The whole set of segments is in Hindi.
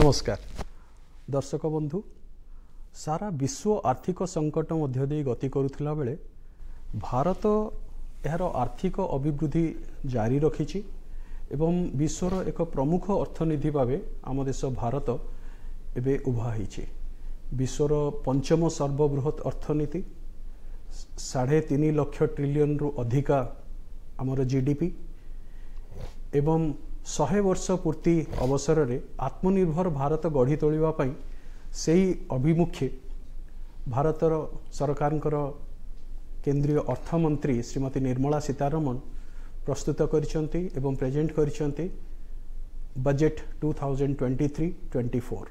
ନମସ୍କାର ଦର୍ଶକ ବନ୍ଧୁ ସାରା ବିଶ୍ୱ ଆର୍ଥିକ ସଙ୍କଟ ମଧ୍ୟ ଦେଇ ଗତି କରୁଥିଲା ବେଳେ ଭାରତ ଏହାର ଆର୍ଥିକ ଅଭିବୃଦ୍ଧି ଜାରି ରଖିଛି ଏବଂ ବିଶ୍ୱର ଏକ ପ୍ରମୁଖ ଅର୍ଥନୀତି ଭାବେ ଆମ ଦେଶ ଭାରତ ଏବେ ଉଭା ହୋଇଛି ବିଶ୍ୱର ପଞ୍ଚମ ସର୍ବବୃହତ ଅର୍ଥନୀତି ସାଢ଼େ ତିନି ଲକ୍ଷ ଟ୍ରିଲିୟନରୁ ଅଧିକା ଆମର ଜିଡ଼ିପି ଏବଂ ଶହେ ବର୍ଷ ପୂର୍ତ୍ତି ଅବସରରେ ଆତ୍ମନିର୍ଭର ଭାରତ ଗଢ଼ି ତୋଳିବା ପାଇଁ ସେହି ଅଭିମୁଖେ ଭାରତର ସରକାରଙ୍କର କେନ୍ଦ୍ରୀୟ ଅର୍ଥମନ୍ତ୍ରୀ ଶ୍ରୀମତୀ ନିର୍ମଳା ସୀତାରମଣ ପ୍ରସ୍ତୁତ କରିଛନ୍ତି ଏବଂ ପ୍ରେଜେଣ୍ଟ କରିଛନ୍ତି budget two thousand twenty three twenty four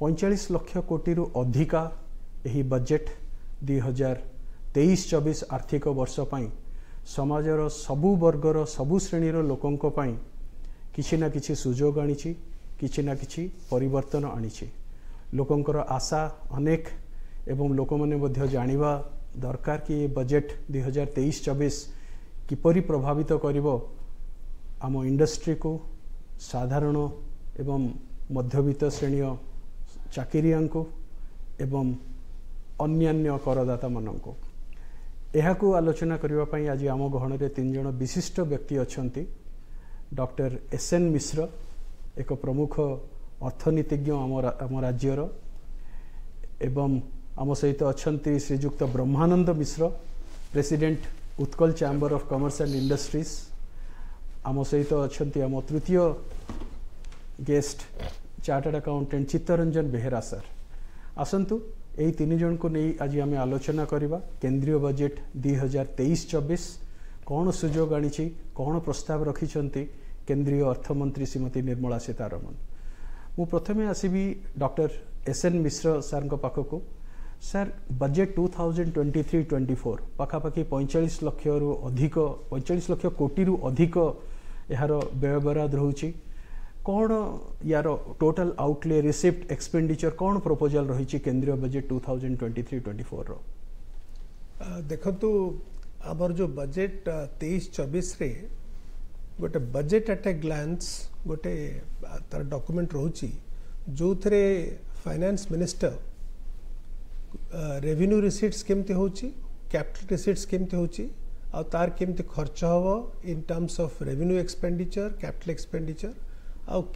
ପଇଁଚାଳିଶ ଲକ୍ଷ କୋଟିରୁ ଅଧିକା ଏହି ବଜେଟ୍ ଦୁଇ ହଜାର ତେଇଶ ଚବିଶ ଆର୍ଥିକ ବର୍ଷ ପାଇଁ ସମାଜର ସବୁ ବର୍ଗର ସବୁ ଶ୍ରେଣୀର ଲୋକଙ୍କ ପାଇଁ କିଛି ନା କିଛି ସୁଯୋଗ ଆଣିଛି କିଛି ନା କିଛି ପରିବର୍ତ୍ତନ ଆଣିଛି ଲୋକଙ୍କର ଆଶା ଅନେକ ଏବଂ ଲୋକମାନେ ମଧ୍ୟ ଜାଣିବା ଦରକାର କି ଏ ବଜେଟ୍ ଦୁଇ ହଜାର ତେଇଶ ଚବିଶ କିପରି ପ୍ରଭାବିତ କରିବ ଆମ ଇଣ୍ଡଷ୍ଟ୍ରିକୁ ସାଧାରଣ ଏବଂ ମଧ୍ୟବିତ୍ତ ଶ୍ରେଣୀୟ ଚାକିରିଆଙ୍କୁ ଏବଂ ଅନ୍ୟାନ୍ୟ କରଦାତାମାନଙ୍କୁ ଏହାକୁ ଆଲୋଚନା କରିବା ପାଇଁ ଆଜି ଆମ ଗହଣରେ ତିନି ଜଣ ବିଶିଷ୍ଟ ବ୍ୟକ୍ତି ଅଛନ୍ତି ডক্টর এস এন ମିଶ୍ର ଏକ ପ୍ରମୁଖ ଅର୍ଥନୀତିଜ୍ଞ ଆମ ଆମ ରାଜ୍ୟର ଏବଂ ଆମ ସହିତ ଅଛନ୍ତି ଶ୍ରୀଯୁକ୍ତ Brahmananda Mishra president Utkal chamber of commerce and industries ଆମ ସହିତ ଅଛନ୍ତି ଆମ ତୃତୀୟ guest chartered accountant Chittaranjan Behera sir ଆସନ୍ତୁ ଏହି ତିନି ଜଣଙ୍କୁ ନେଇ ଆଜି ଆମେ ଆଲୋଚନା କରିବା କେନ୍ଦ୍ରୀୟ ବଜେଟ୍ ଦୁଇ ହଜାର ତେଇଶ ଚବିଶ କ'ଣ ସୁଯୋଗ ଆଣିଛି କ'ଣ ପ୍ରସ୍ତାବ ରଖିଛନ୍ତି କେନ୍ଦ୍ରୀୟ ଅର୍ଥମନ୍ତ୍ରୀ ଶ୍ରୀମତୀ ନିର୍ମଳା ସୀତାରମଣ ମୁଁ ପ୍ରଥମେ ଆସିବି ଡକ୍ଟର ଏସ୍ ଏନ୍ ମିଶ୍ର ସାର୍ଙ୍କ ପାଖକୁ sir budget two thousand twenty three twenty four ପାଖାପାଖି ପଇଁଚାଳିଶ ଲକ୍ଷରୁ ଅଧିକ ପଇଁଚାଳିଶ ଲକ୍ଷ କୋଟିରୁ ଅଧିକ ଏହାର ବ୍ୟୟବରାଦ ରହୁଛି କ'ଣ ୟାର ଟୋଟାଲ୍ ଆଉଟଲେ ରିସିପ୍ଟ ଏକ୍ସପେଣ୍ଡିଚର କ'ଣ ପ୍ରପୋଜାଲ୍ ରହିଛି କେନ୍ଦ୍ରୀୟ budget two thousand twenty three twenty ଫୋର୍ର ଦେଖନ୍ତୁ आमर जो बजेट तेईस चबीस गोटे बजेट एट ए ग्लांस गोटे तार डॉक्यूमेंट रोच जो थे फाइनेंस मिनिस्टर रेवेन्यू रिसीट्स केमती हो कैपिटल रिसीट्स केमती हूँ तार केमती खर्च हे in terms of revenue expenditure capital expenditure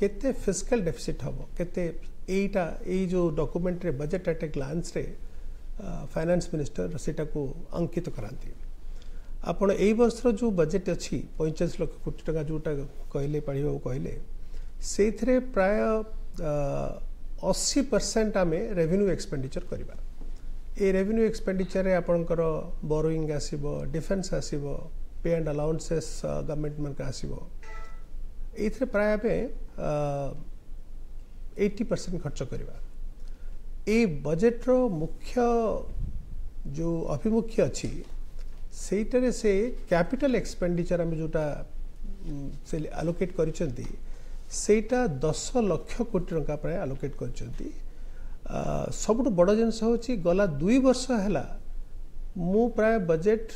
के फिजिकाल डेफिसीट हम केटा यो document budget at a glance finance minister से अंकित कराती ଆପଣ ଏଇ ବର୍ଷର ଯେଉଁ ବଜେଟ୍ ଅଛି ପଇଁଚାଳିଶ ଲକ୍ଷ କୋଟି ଟଙ୍କା ଯେଉଁଟା କହିଲେ ପାଢ଼ିବାକୁ କହିଲେ ସେଇଥିରେ ପ୍ରାୟ ଅଶୀ ପରସେଣ୍ଟ ଆମେ ରେଭିନ୍ୟୁ ଏକ୍ସପେଣ୍ଡିଚର୍ କରିବା ଏ ରେଭିନ୍ୟୁ ଏକ୍ସପେଣ୍ଡିଚର୍ରେ ଆପଣଙ୍କର ବୋରୋଇଂ ଆସିବ ଡିଫେନ୍ସ ଆସିବ ପେ ଆଣ୍ଡ ଆଲାଉନ୍ସେସ୍ ଗଭର୍ଣ୍ଣମେଣ୍ଟମାନଙ୍କ ଆସିବ ଏଇଥିରେ ପ୍ରାୟ ଆମେ ଏଇଟି ପରସେଣ୍ଟ ଖର୍ଚ୍ଚ କରିବା ଏଇ ବଜେଟ୍ର ମୁଖ୍ୟ ଯେଉଁ ଆଭିମୁଖ୍ୟ ଅଛି ସେଇଟାରେ ସେ କ୍ୟାପିଟାଲ ଏକ୍ସପେଣ୍ଡିଚର ଆମେ ଯେଉଁଟା ସେ ଆଲୋକେଟ୍ କରିଛନ୍ତି ସେଇଟା ଦଶ ଲକ୍ଷ କୋଟି ଟଙ୍କା ପ୍ରାୟ ଆଲୋକେଟ୍ କରିଛନ୍ତି ସବୁଠୁ ବଡ଼ ଜିନିଷ ହେଉଛି ଗଲା ଦୁଇ ବର୍ଷ ହେଲା ମୁଁ ପ୍ରାୟ ବଜେଟ୍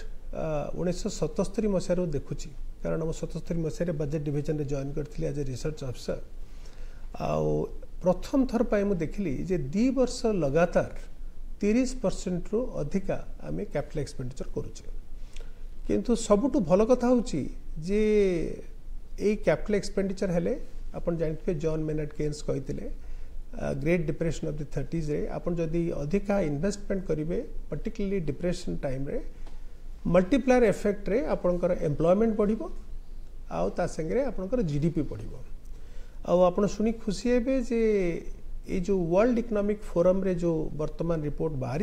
ଉଣେଇଶହ ସତସ୍ତରୀ ମସିହାରୁ ଦେଖୁଛି କାରଣ ମୁଁ ସତସ୍ତରୀ ମସିହାରେ ବଜେଟ୍ ଡିଭିଜନରେ ଜଏନ୍ କରିଥିଲି ଆଜ୍ ଏ ରିସର୍ଚ୍ଚ ଅଫିସର ଆଉ ପ୍ରଥମ ଥର ପାଇଁ ମୁଁ ଦେଖିଲି ଯେ ଦୁଇ ବର୍ଷ ଲଗାତାର ତିରିଶ ପରସେଣ୍ଟରୁ ଅଧିକା ଆମେ କ୍ୟାପିଟାଲ ଏକ୍ସପେଣ୍ଡିଚର କରୁଛେ किंतु सबुठ भल कथा हूँ जे यपिटाल एक्सपेडिचर हेले आप जानते जन मेनाट गेन्स कही ग्रेट डिप्रेशन अफ दि थर्टिज्रे आदि अधिका इनभेस्टमेंट करेंगे particularly depression time multiplier effect रे आपंकर एम्प्लॉयमेंट बढ़ो आगे आपंकर जीडीपी बढ़ो आपनी खुशी हे जे ये जो वर्ल्ड इकोनॉमिक फोरम रे जो वर्तमान रिपोर्ट बाहर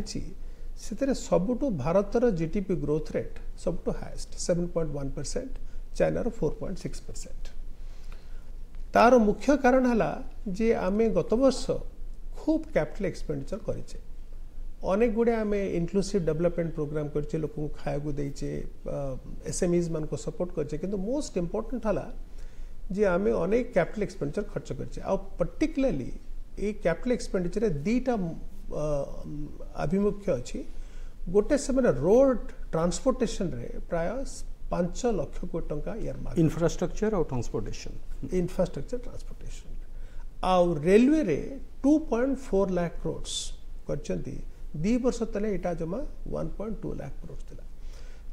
ସେଥିରେ ସବୁଠୁ ଭାରତର G D P growth rate ସବୁଠୁ highest seven point one percent ଚାଇନାର ଫୋର୍ ପଏଣ୍ଟ ସିକ୍ସ ପରସେଣ୍ଟ ତା'ର ମୁଖ୍ୟ କାରଣ ହେଲା ଯେ ଆମେ ଗତବର୍ଷ ଖୁବ୍ କ୍ୟାପିଟାଲ ଏକ୍ସପେଣ୍ଡିଚର କରିଛେ ଅନେକ ଗୁଡ଼ିଏ ଆମେ ଇନକ୍ଲୁସିଭ୍ ଡେଭଲପମେଣ୍ଟ ପ୍ରୋଗ୍ରାମ କରିଛେ ଲୋକଙ୍କୁ ଖାଇବାକୁ ଦେଇଛେ ଏସ୍ଏମ୍ଇଜ୍ ମାନଙ୍କୁ ସପୋର୍ଟ କରିଛେ କିନ୍ତୁ ମୋଷ୍ଟ ଇମ୍ପୋର୍ଟାଣ୍ଟ ହେଲା ଯେ ଆମେ ଅନେକ କ୍ୟାପିଟାଲ ଏକ୍ସପେଣ୍ଡିଚର ଖର୍ଚ୍ଚ କରିଛେ ଆଉ ପର୍ଟିକୁଲାରଲି ଏଇ କ୍ୟାପିଟାଲ ଏକ୍ସପେଣ୍ଡିଚରରେ ଦୁଇଟା आभिमुख्य अच्छी गोटे से रोड ट्रांसपोर्टेशन रे प्राय पांच लक्ष कोटी टाइम इयर मार्क इनफ्रास्ट्रक्चर और ट्रांसपोर्टेशन इनफ्रास्ट्रक्चर ट्रांसपोर्टेशन आउ रेलवे रे 2.4 लाख करोड़ करछन्ति दि वर्ष तले एटा जमा 1.2 लाख करोड़ थिला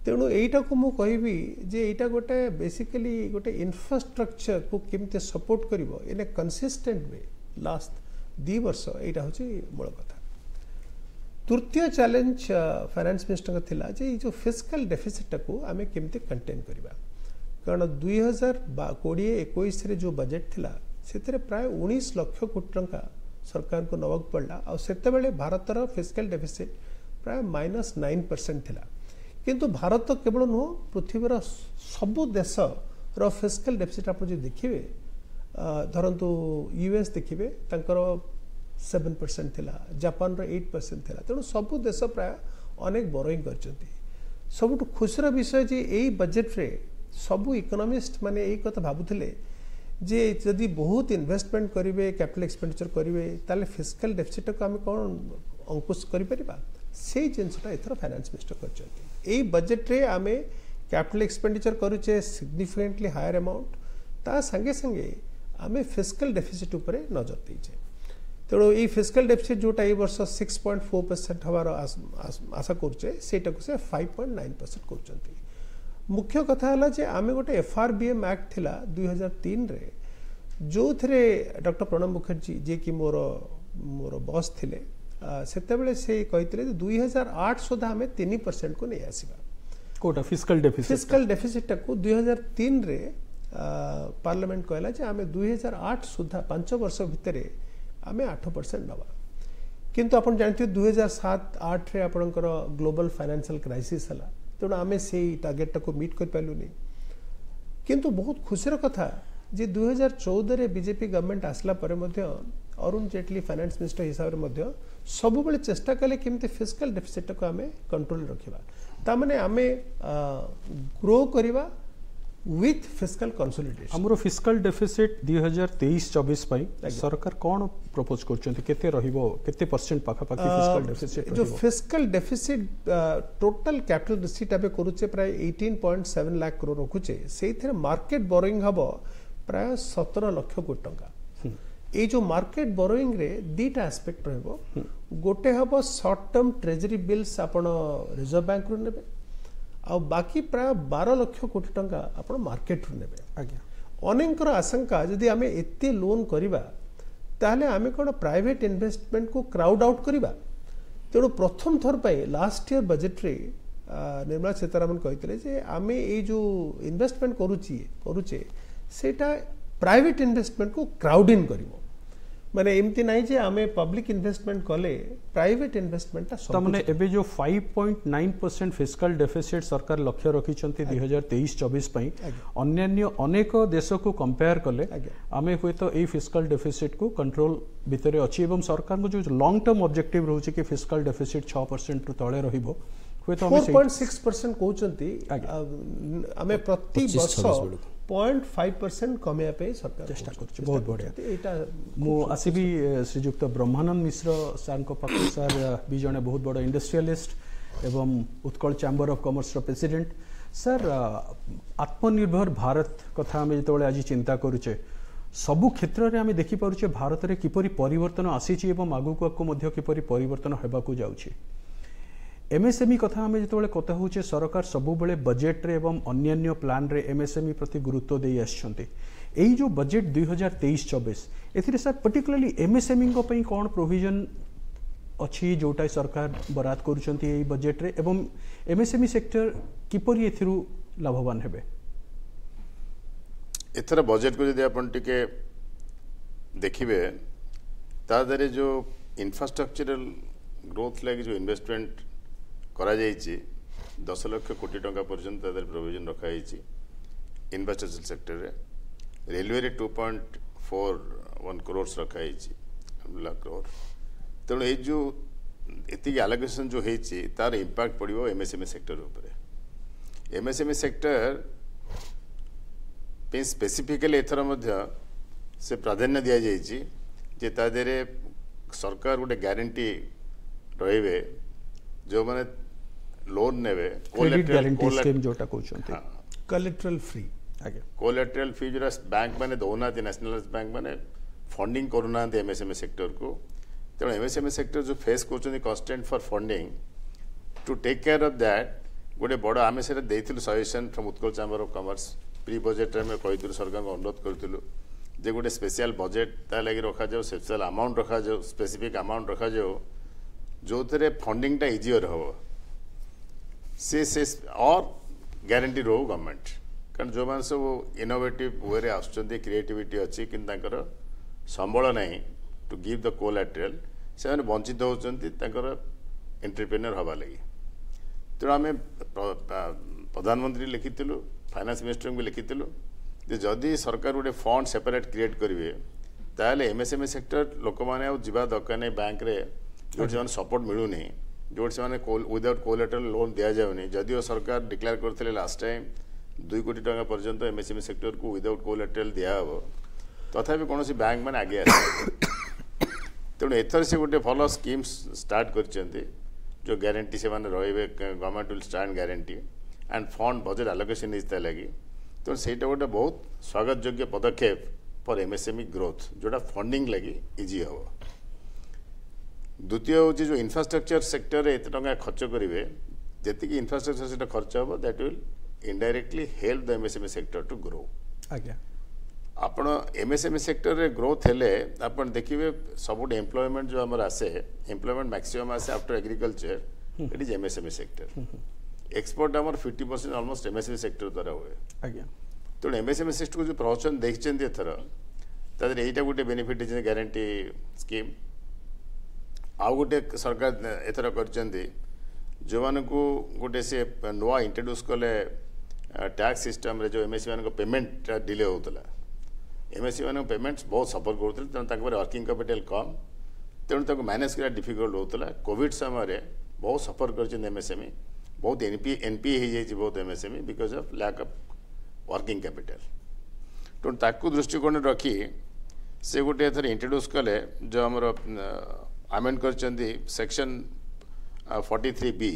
तेणु एटा को मु कहिबी जे एटा गोटे बेसिकली गोटे इनफ्रास्ट्रक्चर को किमते support करिवो in a consistent way last दि वर्ष एटा होची मूल कथा तृतीय चैलेंज फाइनेंस मिनिस्टर थिला जे जो फिजिकल डेफिसिट को आम कमी कंटेन करवा कारण दुई हजार कोड़े एक जो बजेट थिला से प्राय उन्नीस लक्ष कोटी टाँचा सरकार को नवाक पड़ा आते भारत फिजिकाल डेफिसीट प्राय माइनस नाइन परसेंट थी कि भारत तो केवल नुह पृथ्वीर सब देश फिजिकाल डेफिसीट आप देखिए धरतु यूएस देखिए ସେଭେନ୍ ପରସେଣ୍ଟ ଥିଲା ଜାପାନର ଏଇଟ୍ ପରସେଣ୍ଟ ଥିଲା ତେଣୁ ସବୁ ଦେଶ ପ୍ରାୟ ଅନେକ ବରୋଇଂ କରିଛନ୍ତି ସବୁଠୁ ଖୁସିର ବିଷୟ ଯେ ଏଇ ବଜେଟ୍ରେ ସବୁ ଇକୋନୋମିଷ୍ଟ ମାନେ ଏଇ କଥା ଭାବୁଥିଲେ ଯେ ଯଦି ବହୁତ ଇନଭେଷ୍ଟମେଣ୍ଟ କରିବେ କ୍ୟାପିଟାଲ ଏକ୍ସପେଣ୍ଡିଚର କରିବେ ତାହେଲେ ଫିଜିକାଲ ଡେଫିସିଟ୍ଟାକୁ ଆମେ କ'ଣ ଅଙ୍କୁଶ କରିପାରିବା ସେଇ ଜିନିଷଟା ଏଥର ଫାଇନାନ୍ସ ମିନିଷ୍ଟର କରିଛନ୍ତି ଏଇ ବଜେଟ୍ରେ ଆମେ କ୍ୟାପିଟାଲ ଏକ୍ସପେଣ୍ଡିଚର କରୁଛେ ସିଗ୍ନିଫିକେଣ୍ଟଲି ହାୟର ଆମାଉଣ୍ଟ ତା ସାଙ୍ଗେ ସାଙ୍ଗେ ଆମେ ଫିଜିକାଲ ଡେଫିସିଟ୍ ଉପରେ ନଜର ଦେଇଛେ तेणु ये फिजिकाल डेफिसीट जोटा ये सिक्स पॉइंट फोर परसेंट हबार आशा कर फाइव पॉइंट नाइन परसेंट कर मुख्य कथा है आम गोटे F R B M act थी दुई हजार तीन जो थे डर प्रणब मुखर्जी जी कि मोर मोर बस थे से कही दुई हजार आठ सुधा आम तीन परसेंट को नहीं आस कौटा फिजिकाल फिजिकाल डेफिसीटा को दुई हजार तीन पार्लमेंट कहला दुई हजार आठ सुधा पांच वर्ष भाई आम आठ परसेंट नवा कि आपत जानते दुई हजार सात आठ रे आपंकर ग्लोबल फाइनेसियाल क्राइसीस है तेनाली से टार्गेट टाक मीट कर पार्लुनि कितु बहुत खुशी कथा जे दुई हजार चौदह बीजेपी गवर्नमेंट आसला अरुण जेटली फाइनेंस मिनिस्टर हिसाब से सब बड़े चेष्टा कले कि फिजिकाल डेफिसीट को आम कंट्रोल रखा ता मैंने आम ग्रो करवा with fiscal consolidation ଆମର fiscal deficit 2023-24 ପାଇଁ ସରକାର କ'ଣ propose କରୁଛନ୍ତି କେତେ ରହିବ କେତେ percent ପାଖାପାଖି fiscal deficit ରହିବ ଯୋ fiscal deficit total capital receipt ଆମେ କରୁଛେ ପ୍ରାୟ 18.7 lakh crore ରଖୁଛେ ସେଇଥିରେ market borrowing ହବ ପ୍ରାୟ 17 ଲକ୍ଷ କୋଟି ଟଙ୍କା ଏଇ ଯୋଉ ମାର୍କେଟ ବୋରୋଇଂରେ ଦୁଇଟା ଆସ୍ପେକ୍ଟ ରହିବ ଗୋଟେ ହେବ ସର୍ଟ ଟର୍ମ ଟ୍ରେଜେରୀ ବିଲ୍ସ ଆପଣ ରିଜର୍ଭ ବ୍ୟାଙ୍କରୁ ନେବେ बाकी प्राय बार लक्ष कोटी टाइम आप मार्केट ने अनेक आशंका जी आम एत लोन करवामें कौन प्राइट इनभेस्टमेंट को क्राउड आउट करवा तेणु प्रथम थर पर लास्ट इयर बजेट्रे निर्मला सीतारामन कही आम ये इनभेस्टमेंट करूचे प्राइट इनभेस्टमेंट को क्राउड इन करवा माने एमती नाही जे आमे पब्लिक इन्वेस्टमेंट कले प्राइवेट इन्वेस्टमेंट ता तमने एबे जो 5.9% फिस्कल डेफिसिट सरकार लक्ष्य रखी चंती 2023 24 पई अन्यन्य अनेक देश को कंपेयर कले आमे होय तो ए फिस्कल डेफिसिट को कंट्रोल भितरे अछि एवं सरकार को जो लॉन्ग टर्म ऑब्जेक्टिव रहू छि कि फिस्कल डेफिसिट 6% तो तळे रहिबो होय तो 4.6% कहउ चंती आमे प्रति वर्ष পয়েন্ট ফাইভ ପରସେଣ୍ଟ କମେଇବା ପାଇଁ ସରକାର ଚେଷ୍ଟା କରୁଛି ବହୁତ ବଢ଼ିଆ ଏଇଟା ମୁଁ ଆସିବି ଶ୍ରୀଯୁକ୍ତ ବ୍ରହ୍ମାନନ୍ଦ ମିଶ୍ର ସାର୍ଙ୍କ ପାଖକୁ ସାର୍ ବି ଜଣେ ବହୁତ ବଡ଼ ଇଣ୍ଡଷ୍ଟ୍ରିଆଲିଷ୍ଟ ଏବଂ ଉତ୍କଳ ଚାମ୍ବର ଅଫ୍ କମର୍ସର ପ୍ରେସିଡେଣ୍ଟ ସାର୍ ଆତ୍ମନିର୍ଭର ଭାରତ କଥା ଆମେ ଯେତେବେଳେ ଆଜି ଚିନ୍ତା କରୁଛେ ସବୁ କ୍ଷେତ୍ରରେ ଆମେ ଦେଖିପାରୁଛେ ଭାରତରେ କିପରି ପରିବର୍ତ୍ତନ ଆସିଛି ଏବଂ ଆଗକୁ ଆଗକୁ ମଧ୍ୟ କିପରି ପରିବର୍ତ୍ତନ ହେବାକୁ ଯାଉଛି ଏମ୍ଏସ୍ଏମ୍ଇ କଥା ଆମେ ଯେତେବେଳେ କଥା ହେଉଛେ ସରକାର ସବୁବେଳେ ବଜେଟ୍ରେ ଏବଂ ଅନ୍ୟାନ୍ୟ ପ୍ଲାନ୍ରେ ଏମ୍ଏସ୍ଏମ୍ଇ ପ୍ରତି ଗୁରୁତ୍ୱ ଦେଇ ଆସିଛନ୍ତି ଏଇ ଯେଉଁ ବଜେଟ୍ ଦୁଇ ହଜାର ତେଇଶ ଚବିଶ ଏଥିରେ ସାର୍ ପର୍ଟିକୁଲାରଲି ଏମ୍ଏସ୍ଏମ୍ଇଙ୍କ ପାଇଁ କ'ଣ ପ୍ରୋଭିଜନ୍ ଅଛି ଯେଉଁଟା ସରକାର ବରାଦ କରୁଛନ୍ତି ଏଇ ବଜେଟ୍ରେ ଏବଂ ଏମ୍ଏସ୍ଏମ୍ଇ ସେକ୍ଟର କିପରି ଏଥିରୁ ଲାଭବାନ ହେବେ ଏଥର ବଜେଟ୍କୁ ଯଦି ଆପଣ ଟିକେ ଦେଖିବେ ତା ଦେହରେ ଯେଉଁ ଇନଫ୍ରାଷ୍ଟ୍ରକ୍ଚରାଲ ଗ୍ରୋଥ୍ ଲାଗି ଯେଉଁ ଇନଭେଷ୍ଟମେଣ୍ଟ दस लक्ष कोटी टाँग पर्यटन तरह प्रोजन रखाई इनफ्रास्ट्रक्चर सेक्टर में railway two point four one crores रखाई लाख क्रोर तेणु ये जो इतनी आलोकेशन जो है तार इंपैक्ट पड़ो M S M E sector M S M E sector specifically एथर से प्राधान्य दि जाइए सरकार गोटे ग्यारंटी रे जो मैंने ಲೋನ್ ಸ್ಕೀಮ್ ಜೋಟ ಕೂರ್ಚುಂತೆ ಕಲೆಟ್ರಲ್ ಫ್ರೀ ಹಾಗೆ ಕೋಲೆಟ್ರಲ್ ಫ್ರೀ ಬ್ಯಾಂಕ್ ಮನೆ ದೌನಾತಿ ನ್ಯಾಷನಲೈಸ್ ಬ್ಯಾಂಕ್ ಮನೆ ಫಂಡಿಂಗ್ ಕೊರುನಾಂತಿ ಎಂಎಸ್ಎಂಎ ಸೆಕ್ಟರ್ಕು ତେଣୁ ଏମ୍ଏସ୍ଏମ୍ଇ ସେକ୍ଟର ଯେଉଁ ଫେସ୍ କରୁଛନ୍ତି constant for funding to take care of that ଗୋଟେ ବଡ଼ ଆମେ ସେଇଟା ଦେଇଥିଲୁ suggestion from Utkal chamber of commerce pre ବଜେଟ୍ରେ ଆମେ କହିଥିଲୁ ସରକାରଙ୍କୁ ଅନୁରୋଧ କରିଥିଲୁ ଯେ ଗୋଟେ ସ୍ପେଶିଆଲ୍ ବଜେଟ୍ ତା ଲାଗି ରଖାଯାଉ ସ୍ପେଶିଆଲ୍ ଆମାଉଣ୍ଟ ରଖାଯାଉ ସ୍ପେସିଫିକ୍ ଆମାଉଣ୍ଟ ରଖାଯାଉ ଯେଉଁଥିରେ ଫଣ୍ଡିଂଟା ଇଜିଓର ହେବ से और ग्यारंटी रो गवर्नमेंट कारण जो मैंने सब इनोवेटिव वे आसेटिविट अच्छी कि संबल ना टू गिव द कोलाट्रेल से वंचित होकर एंटरप्रेनर हवा लगे तेनाली प्रधानमंत्री लिखिथलु फाइनेंस मिनिस्टर को लिखिथलु जदि सरकार गोटे फंड सेपरेट क्रिएट करेंगे तेल M S M E sector लोक मैंने जवा दरकार नहीं बैंक जो सपोर्ट मिलूनी तो जो विदाउट कोलेटर लोन दि जाए जदिव सरकार डिक्लेयर करते लास्ट टाइम दुई कोटी टाँग पर्यटन एम एस एम सेक्टर को विदाउट कोलेटेल दिह तथा तो कौन बैंक मैंने आगे आस तेणु एथर से गोटे भल स्कीम स्टार्ट कर जो ग्यारंटी से रे government will stand guarantee and fund budget allocation लगी तेनालीटा गोटे बहुत स्वागत योग्य पदक्षेप for M S M E growth जोटा फंडिंग लगी इजी हाँ ଦ୍ୱିତୀୟ ହେଉଛି ଯେଉଁ ଇନଫ୍ରାଷ୍ଟ୍ରକ୍ଚର୍ ସେକ୍ଟରରେ ଏତେ ଟଙ୍କା ଖର୍ଚ୍ଚ କରିବେ ଯେତିକି ଇନଫ୍ରାଷ୍ଟ୍ରକ୍ଚର୍ ସେକ୍ଟର ଖର୍ଚ୍ଚ ହେବ that will indirectly help the MSME sector to grow ଆଜ୍ଞା ଆପଣ ଏମ୍ଏସ୍ଏମ୍ଇ ସେକ୍ଟରରେ ଗ୍ରୋଥ୍ ହେଲେ ଆପଣ ଦେଖିବେ ସବୁଠୁ ଏମ୍ପ୍ଲୟମେଣ୍ଟ ଯେଉଁ ଆମର ଆସେ ଏମ୍ପ୍ଲୟମେଣ୍ଟ ମ୍ୟାକ୍ସିମମ୍ ଆସେ after agriculture it is MSME sector export ଆମର fifty percent almost MSME sector ଦ୍ୱାରା ହୁଏ ଆଜ୍ଞା ତେଣୁ ଏମ୍ଏସ୍ଏମ୍ଇ ସେକ୍ଟରକୁ ଯେଉଁ ପ୍ରହସନ ଦେଖିଛନ୍ତି ଏଥର ତା ଦେହରେ ଏଇଟା ଗୋଟେ ବେନିଫିଟ୍ ଦେଇଛନ୍ତି ଗ୍ୟାରେଣ୍ଟି ସ୍କିମ୍ आउ गोटे सरकार एथर कर जो मानक गोटे सी नुआ इंट्रोड्यूस कले टैक्स सिस्टम रे जो एम एस मान पेमेंट डिले होता एम एस सी मान पेमेंट बहुत सफर करते वर्किंग कैपिटल कम तेणु मैनेज करा डिफिकल्ट होता कॉविड समय बहुत सफर करम एस एम बहुत एनपी एनपी हो बहुत M S M because of lack of working capital Tenali दृष्टिकोण रखी से गोटे थर इंट्रोड्यूस कले जो आमर ଆମେଣ୍ଡ କରିଛନ୍ତି ସେକ୍ସନ୍ ଫର୍ଟି ଥ୍ରୀ ବି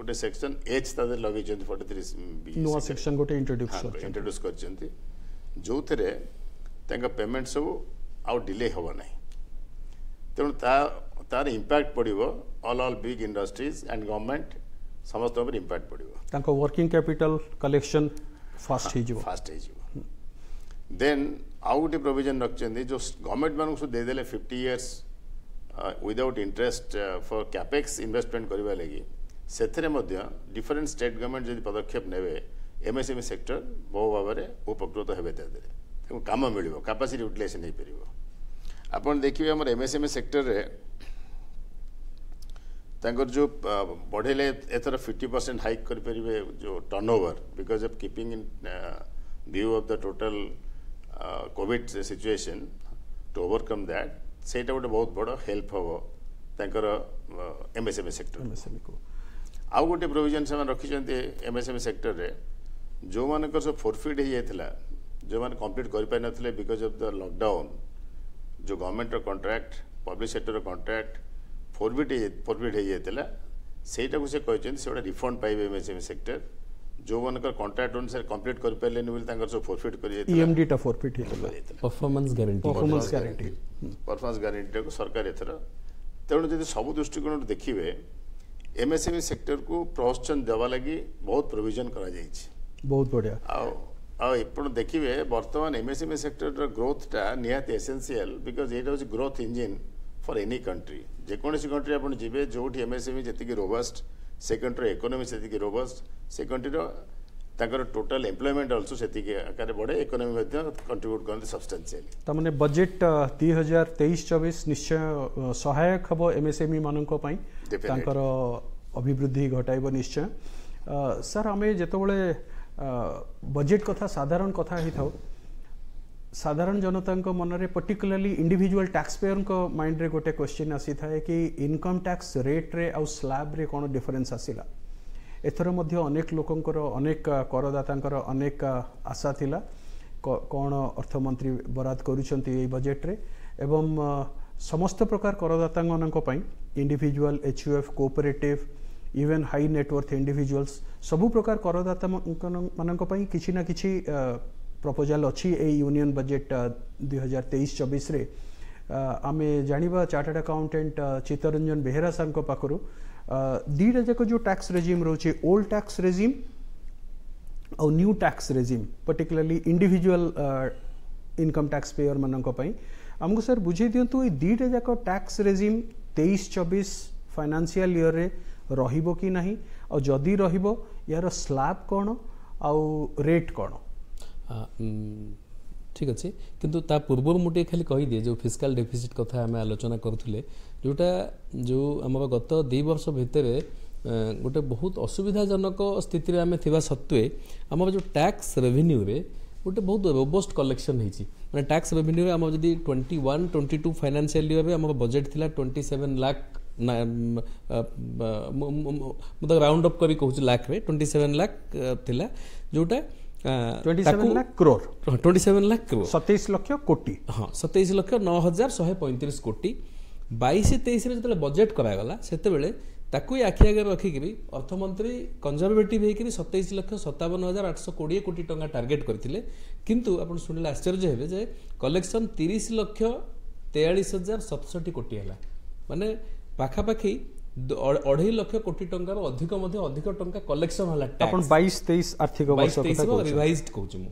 ଗୋଟେ ସେକ୍ସନ୍ ଏଚ୍ ତା ଦେହରେ ଲଗେଇଛନ୍ତି ଫର୍ଟି ଥ୍ରୀ ବି ନୂଆ ସେକ୍ସନ୍ ଗୋଟେ ଇଣ୍ଟ୍ରୋଡ୍ୟୁସ୍ କରିଛନ୍ତି ଯେଉଁଥିରେ ତାଙ୍କ ପେମେଣ୍ଟ ସବୁ ଆଉ ଡିଲେ ହେବ ନାହିଁ ତେଣୁ ତା ତାର ଇମ୍ପାକ୍ଟ ପଡ଼ିବ all all big industries and government ସମସ୍ତଙ୍କ ଉପରେ ଇମ୍ପାକ୍ଟ ପଡ଼ିବ ତାଙ୍କ ୱାର୍କିଂ କ୍ୟାପିଟାଲ କଲେକ୍ସନ୍ ଫାଷ୍ଟ ହେଇଯିବ ଫାଷ୍ଟ ହେଇଯିବ ଦେନ୍ ଆଉ ଗୋଟେ ପ୍ରୋଭିଜନ୍ ରଖିଛନ୍ତି ଯେଉଁ ଗଭର୍ଣ୍ଣମେଣ୍ଟମାନଙ୍କୁ ସବୁ ଦେଇଦେଲେ fifty years without interest for capex investment କରିବା ଲାଗି ସେଥିରେ ମଧ୍ୟ ଡିଫରେଣ୍ଟ ଷ୍ଟେଟ୍ ଗଭର୍ଣ୍ଣମେଣ୍ଟ ଯଦି ପଦକ୍ଷେପ ନେବେ ଏମ୍ଏସ୍ଏମ୍ଇ ସେକ୍ଟର ବହୁ ଭାବରେ ଉପକୃତ ହେବେ ତା ଦେହରେ ତେଣୁ କାମ ମିଳିବ କାପାସିଟି ୟୁଟିଲାଇଜେସନ୍ ହୋଇପାରିବ ଆପଣ ଦେଖିବେ ଆମର ଏମ୍ଏସ୍ଏମ୍ଇ ସେକ୍ଟରରେ ତାଙ୍କର ଯେଉଁ ବଢ଼େଇଲେ ଏଥର ଫିଫ୍ଟି ପରସେଣ୍ଟ ହାଇକ୍ କରିପାରିବେ ଯେଉଁ turnover because of keeping in view of the total Covid situation to overcome that ସେଇଟା ଗୋଟେ ବହୁତ ବଡ଼ ହେଲ୍ପ ହେବ ତାଙ୍କର ଏମ୍ଏସ୍ଏମ୍ଇ ସେକ୍ଟର ଆଉ ଗୋଟେ ପ୍ରୋଭିଜନ୍ ସେମାନେ ରଖିଛନ୍ତି ଏମ୍ଏସ୍ଏମ୍ଇ ସେକ୍ଟରରେ ଯେଉଁମାନଙ୍କର ସବୁ ଫୋରଫିଟ୍ ହେଇଯାଇଥିଲା ଯେଉଁମାନେ କମ୍ପ୍ଲିଟ୍ କରିପାରିନଥିଲେ ବିକଜ୍ ଅଫ୍ ଦ ଲକଡାଉନ୍ ଯେଉଁ ଗଭର୍ଣ୍ଣମେଣ୍ଟର କଣ୍ଟ୍ରାକ୍ଟ ପବ୍ଲିକ୍ ସେକ୍ଟରର କଣ୍ଟ୍ରାକ୍ଟ ଫୋରଫିଟ୍ ହେଇ ଫୋରଫିଟ୍ ହେଇଯାଇଥିଲା ସେଇଟାକୁ ସେ କହିଛନ୍ତି ସେଗୁଡ଼ା ରିଫଣ୍ଡ ପାଇବେ ଏମ୍ଏସ୍ଏମ୍ଇ ସେକ୍ଟର जो मानकर कॉन्ट्रैक्ट अनुसार कंप्लीट कर पेले नि बोल तांकर सो फॉरफिट कर जाय ईएमडी e टा फॉरफिट हे performance guarantee performance guarantee performance guarantee को सरकार एथरा तेणु जदि सब दृष्टिकोण देखिबे एमएसएमई सेक्टर को प्रोत्साहन देवा लागि बहुत प्रोविजन करा जाय छी बहुत बढ़िया आ आ एपण देखिबे वर्तमान एमएसएमई सेक्टर रो ग्रोथ टा नियत essential because it is growth engine for any country J country आपण जिबे जोठी एमएसएमई जति के रोबस्ट सेकेंड रकोनोमी से रोबस्ट सेकेंडरी रखकर टोटाल एम्प्लयमेंट अल्सो से आकार बढ़े इकोनोमी कंट्रब्यूट करते सबसटाएल तमाम बजेट दुई हजार तेईस चौबीस निश्चय सहायक हम एम एस एम ई मानी अभिवृद्धि घटाइब निश्चय सर आम जो बजेट कथा साधारण कथ ସାଧାରଣ ଜନତାଙ୍କ ମନରେ ପର୍ଟିକୁଲାରଲି ଇଣ୍ଡିଭିଜୁଆଲ୍ ଟ୍ୟାକ୍ସ ପେୟରଙ୍କ ମାଇଣ୍ଡରେ ଗୋଟେ କ୍ୱେଶ୍ଚିନ୍ ଆସିଥାଏ କି ଇନକମ୍ ଟ୍ୟାକ୍ସ ରେଟ୍ରେ ଆଉ ସ୍ଲାବ୍ରେ କ'ଣ ଡିଫରେନ୍ସ ଆସିଲା ଏଥର ମଧ୍ୟ ଅନେକ ଲୋକଙ୍କର ଅନେକ କରଦାତାଙ୍କର ଅନେକ ଆଶା ଥିଲା କ'ଣ ଅର୍ଥମନ୍ତ୍ରୀ ବରାଦ କରୁଛନ୍ତି ଏଇ ବଜେଟ୍ରେ ଏବଂ ସମସ୍ତ ପ୍ରକାର କରଦାତାମାନଙ୍କ ପାଇଁ individual H U F cooperative even high net worth individuals ସବୁ ପ୍ରକାର କରଦାତାମାନଙ୍କ ମାନଙ୍କ ପାଇଁ କିଛି ନା କିଛି ପ୍ରପୋଜାଲ୍ ଅଛି ଏଇ ୟୁନିଅନ୍ ବଜେଟ୍ ଦୁଇହଜାର ତେଇଶ ଚବିଶରେ ଆମେ ଜାଣିବା ଚାର୍ଟାର୍ଡ ଆକାଉଣ୍ଟାଣ୍ଟ ଚିତ୍ତରଞ୍ଜନ ବେହେରା ସାର୍ଙ୍କ ପାଖରୁ ଦୁଇଟା ଯାକ ଯେଉଁ ଟ୍ୟାକ୍ସ ରେଜିମ୍ ରହୁଛି ଓଲ୍ଡ ଟ୍ୟାକ୍ସ ରେଜିମ୍ ଆଉ new tax regime particularly individual income tax ପେୟର୍ମାନଙ୍କ ପାଇଁ ଆମକୁ ସାର୍ ବୁଝେଇ ଦିଅନ୍ତୁ ଏଇ ଦୁଇଟା ଯାକ ଟ୍ୟାକ୍ସ ରେଜିମ୍ ତେଇଶ ଚବିଶ ଫାଇନାନ୍ସିଆଲ୍ ଇୟର୍ରେ ରହିବ କି ନାହିଁ ଆଉ ଯଦି ରହିବ ଏହାର ସ୍ଲାବ୍ କ'ଣ ଆଉ ରେଟ୍ କ'ଣ ଠିକ୍ ଅଛି କିନ୍ତୁ ତା ପୂର୍ବରୁ ମୁଁ ଟିକେ ଖାଲି କହିଦିଏ ଯେଉଁ ଫିଜିକାଲ୍ ଡେଫିସିଟ୍ କଥା ଆମେ ଆଲୋଚନା କରୁଥିଲେ ଯେଉଁଟା ଯେଉଁ ଆମର ଗତ ଦୁଇ ବର୍ଷ ଭିତରେ ଗୋଟେ ବହୁତ ଅସୁବିଧାଜନକ ସ୍ଥିତିରେ ଆମେ ଥିବା ସତ୍ତ୍ୱେ ଆମର ଯେଉଁ ଟ୍ୟାକ୍ସ ରେଭିନ୍ୟୁରେ ଗୋଟେ ବହୁତ ରୋବୋଷ୍ଟ କଲେକ୍ସନ୍ ହେଇଛି ମାନେ ଟ୍ୟାକ୍ସ ରେଭିନ୍ୟୁରେ ଆମର ଯଦି twenty one twenty two financial ଇୟର୍ରେ ଆମର ବଜେଟ୍ ଥିଲା ଟ୍ୱେଣ୍ଟି ସେଭେନ୍ ଲାଖ୍ ମୁଁ ତାକୁ ରାଉଣ୍ଡ ଅପ୍ କରି କହୁଛି ଲାଖ୍ରେ ଟ୍ୱେଣ୍ଟି ସେଭେନ୍ ଲାଖ୍ ଥିଲା ଯେଉଁଟା ସତେଇଶ ଲକ୍ଷ ନଅ ହଜାର ଶହେ ପଇଁତିରିଶ କୋଟି ବାଇଶ ତେଇଶରେ ଯେତେବେଳେ ବଜେଟ୍ କରାଗଲା ସେତେବେଳେ ତାକୁ ଆଖି ଆଗରେ ରଖିକିରି ଅର୍ଥମନ୍ତ୍ରୀ କନଜରଭେଟିଭ୍ ହେଇକିରି ସତେଇଶ ଲକ୍ଷ ସତାବନ ହଜାର ଆଠଶହ କୋଡ଼ିଏ କୋଟି ଟଙ୍କା ଟାର୍ଗେଟ୍ କରିଥିଲେ କିନ୍ତୁ ଆପଣ ଶୁଣିଲେ ଆଶ୍ଚର୍ଯ୍ୟ ହେବେ ଯେ କଲେକ୍ସନ୍ ତିରିଶ ଲକ୍ଷ ତେୟାଳିଶ ହଜାର ସତଷଠି କୋଟି ହେଲା ମାନେ ପାଖାପାଖି ଅଢ଼େଇ ଲକ୍ଷ କୋଟି ଟଙ୍କାରୁ ଅଧିକ ମଧ୍ୟ ଅଧିକ ଟଙ୍କା କଲେକ୍ସନ ହେଲା ଆପଣ ବାଇଶ ତେଇଶ ଆର୍ଥିକ ବାଇଶ ତେଇଶ ରିଭାଇଜଡ କହୁଛି ମୁଁ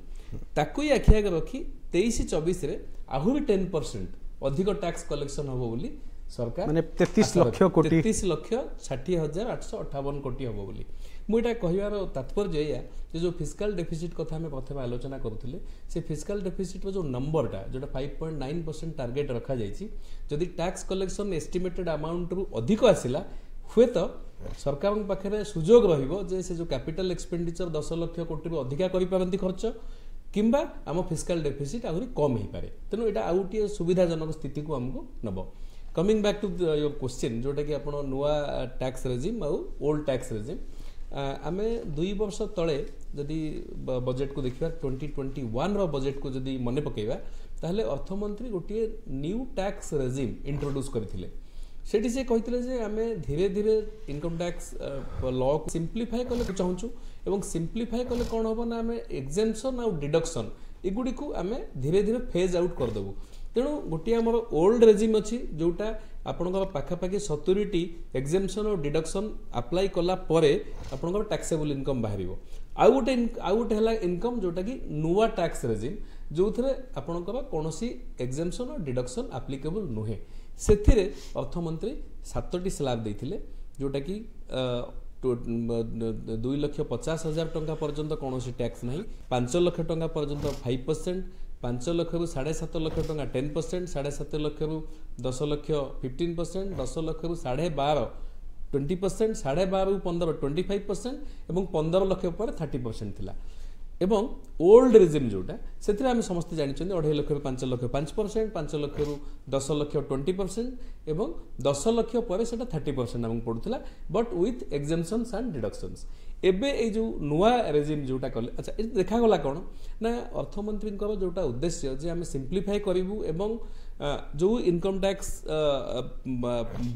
ତାକୁ ହିଁ ଆଖି ରଖି ତେଇଶ ଚବିଶରେ ଆହୁରି ଟେନ୍ ପରସେଣ୍ଟ ଅଧିକ ଟ୍ୟାକ୍ସ କଲେକ୍ସନ ହେବ ବୋଲି ସରକାର ମାନେ ତେତିଶ ଲକ୍ଷ କୋଟି ତେତିଶ ଲକ୍ଷ ଷାଠିଏ ହଜାର ଆଠଶହ ଅଠାବନ କୋଟି ହେବ ବୋଲି ମୁଁ ଏଇଟା କହିବାର ତାତ୍ପର୍ଯ୍ୟ ଏଇଆ ଯେ ଯେଉଁ ଫିସ୍କାଲ୍ ଡେଫିସିଟ୍ କଥା ଆମେ ପ୍ରଥମେ ଆଲୋଚନା କରୁଥିଲେ ସେ ଫିସ୍କାଲ୍ ଡେଫିସିଟ୍ର ଯେଉଁ ନମ୍ବରଟା ଯେଉଁଟା five point nine percent target ରଖାଯାଇଛି ଯଦି ଟ୍ୟାକ୍ସ କଲେକ୍ସନ୍ ଏଷ୍ଟିମେଟେଡ୍ ଆମାଉଣ୍ଟରୁ ଅଧିକ ଆସିଲା ହୁଏତ ସରକାରଙ୍କ ପାଖରେ ସୁଯୋଗ ରହିବ ଯେ ସେ ଯେଉଁ କ୍ୟାପିଟାଲ୍ ଏକ୍ସପେଣ୍ଡିଚର୍ ଦଶ ଲକ୍ଷ କୋଟିରୁ ଅଧିକା କରିପାରନ୍ତି ଖର୍ଚ୍ଚ କିମ୍ବା ଆମ ଫିସ୍କାଲ୍ ଡେଫିସିଟ୍ ଆହୁରି କମ୍ ହେଇପାରେ ତେଣୁ ଏଇଟା ଆଉ ଗୋଟିଏ ସୁବିଧାଜନକ ସ୍ଥିତିକୁ ଆମକୁ ନେବ coming back to your question ଯେଉଁଟାକି ଆପଣ ନୂଆ ଟ୍ୟାକ୍ସ ରେଜିମ୍ ଆଉ ଓଲ୍ଡ ଟ୍ୟାକ୍ସ ରେଜିମ୍ ଆମେ ଦୁଇ ବର୍ଷ ତଳେ ଯଦି ବଜେଟ୍କୁ ଦେଖିବା ଟ୍ୱେଣ୍ଟି ଟ୍ୱେଣ୍ଟି ୱାନ୍ର ବଜେଟ୍କୁ ଯଦି ମନେ ପକାଇବା ତାହେଲେ ଅର୍ଥମନ୍ତ୍ରୀ ଗୋଟିଏ ନ୍ୟୁ ଟ୍ୟାକ୍ସ ରେଜିମ୍ ଇଣ୍ଟ୍ରୋଡ୍ୟୁସ୍ କରିଥିଲେ ସେଠି ସେ କହିଥିଲେ ଯେ ଆମେ ଧୀରେ ଧୀରେ ଇନକମ୍ ଟ୍ୟାକ୍ସ ଲକୁ ସିମ୍ପ୍ଲିଫାଏ କଲେ ଚାହୁଁଛୁ ଏବଂ ସିମ୍ପ୍ଲିଫାଏ କଲେ କ'ଣ ହେବ ନା ଆମେ ଏକ୍ଜେମ୍ସନ୍ ଆଉ ଡିଡକ୍ସନ୍ ଏଗୁଡ଼ିକୁ ଆମେ ଧୀରେ ଧୀରେ ଫେଜ୍ ଆଉଟ୍ କରିଦେବୁ ତେଣୁ ଗୋଟିଏ ଆମର ଓଲ୍ଡ ରେଜିମ୍ ଅଛି ଯେଉଁଟା ଆପଣଙ୍କର ପାଖାପାଖି ସତୁରିଟି ଏକ୍ଜେମ୍ସନ୍ ଓ ଡିଡକ୍ସନ୍ ଆପ୍ଲାଏ କଲା ପରେ ଆପଣଙ୍କର ଟ୍ୟାକ୍ସେବୁଲ୍ ଇନକମ୍ ବାହାରିବ ଆଉ ଗୋଟେ ଆଉ ଗୋଟେ ହେଲା ଇନକମ୍ ଯେଉଁଟାକି ନୂଆ ଟ୍ୟାକ୍ସ ରେଜିମ୍ ଯେଉଁଥିରେ ଆପଣଙ୍କର କୌଣସି ଏକ୍ଜେମ୍ସନ୍ ଓ ଡିଡକ୍ସନ୍ ଆପ୍ଲିକେବୁଲ୍ ନୁହେଁ ସେଥିରେ ଅର୍ଥମନ୍ତ୍ରୀ ସାତଟି ସ୍ଲାବ୍ ଦେଇଥିଲେ ଯେଉଁଟାକି ଦୁଇ ଲକ୍ଷ ପଚାଶ ହଜାର ଟଙ୍କା ପର୍ଯ୍ୟନ୍ତ କୌଣସି ଟ୍ୟାକ୍ସ ନାହିଁ ପାଞ୍ଚ ଲକ୍ଷ ଟଙ୍କା ପର୍ଯ୍ୟନ୍ତ ଫାଇଭ୍ ପରସେଣ୍ଟ ପାଞ୍ଚ ଲକ୍ଷରୁ ସାଢ଼େ ସାତ ଲକ୍ଷ ଟଙ୍କା ଟେନ୍ ପରସେଣ୍ଟ ସାଢ଼େ ସାତ ଲକ୍ଷରୁ ଦଶ ଲକ୍ଷ ଫିଫ୍ଟିନ୍ ପରସେଣ୍ଟ ଦଶ ଲକ୍ଷରୁ ସାଢ଼େ ବାର ଟ୍ୱେଣ୍ଟି ପରସେଣ୍ଟ ସାଢ଼େ ବାରରୁ ପନ୍ଦର ଟ୍ୱେଣ୍ଟି ଫାଇଭ୍ ପରସେଣ୍ଟ ଏବଂ ପନ୍ଦର ଲକ୍ଷ ଉପରେ ଥାର୍ଟି ପରସେଣ୍ଟ ଥିଲା ଏବଂ ଓଲ୍ଡ ରିଜିମ୍ ଯେଉଁଟା ସେଥିରେ ଆମେ ସମସ୍ତେ ଜାଣିଛନ୍ତି ଅଢ଼େଇ ଲକ୍ଷରୁ ପାଞ୍ଚ ଲକ୍ଷ ପାଞ୍ଚ ପରସେଣ୍ଟ ପାଞ୍ଚ ଲକ୍ଷରୁ ଦଶ ଲକ୍ଷ ଟ୍ୱେଣ୍ଟି ପରସେଣ୍ଟ ଏବଂ ଦଶ ଲକ୍ଷ ପରେ ସେଇଟା ଥାର୍ଟି ପରସେଣ୍ଟ ଆମକୁ ପଡ଼ୁଥିଲା but with exemptions and deductions ଏବେ ଏଇ ଯେଉଁ ନୂଆ ରେଜିମ୍ ଯେଉଁଟା କଲେ ଆଚ୍ଛା ଏଠି ଦେଖାଗଲା କ'ଣ ନା ଅର୍ଥମନ୍ତ୍ରୀଙ୍କର ଯେଉଁଟା ଉଦ୍ଦେଶ୍ୟ ଯେ ଆମେ ସିମ୍ପ୍ଲିଫାଏ କରିବୁ ଏବଂ ଯେଉଁ ଇନକମ୍ ଟ୍ୟାକ୍ସ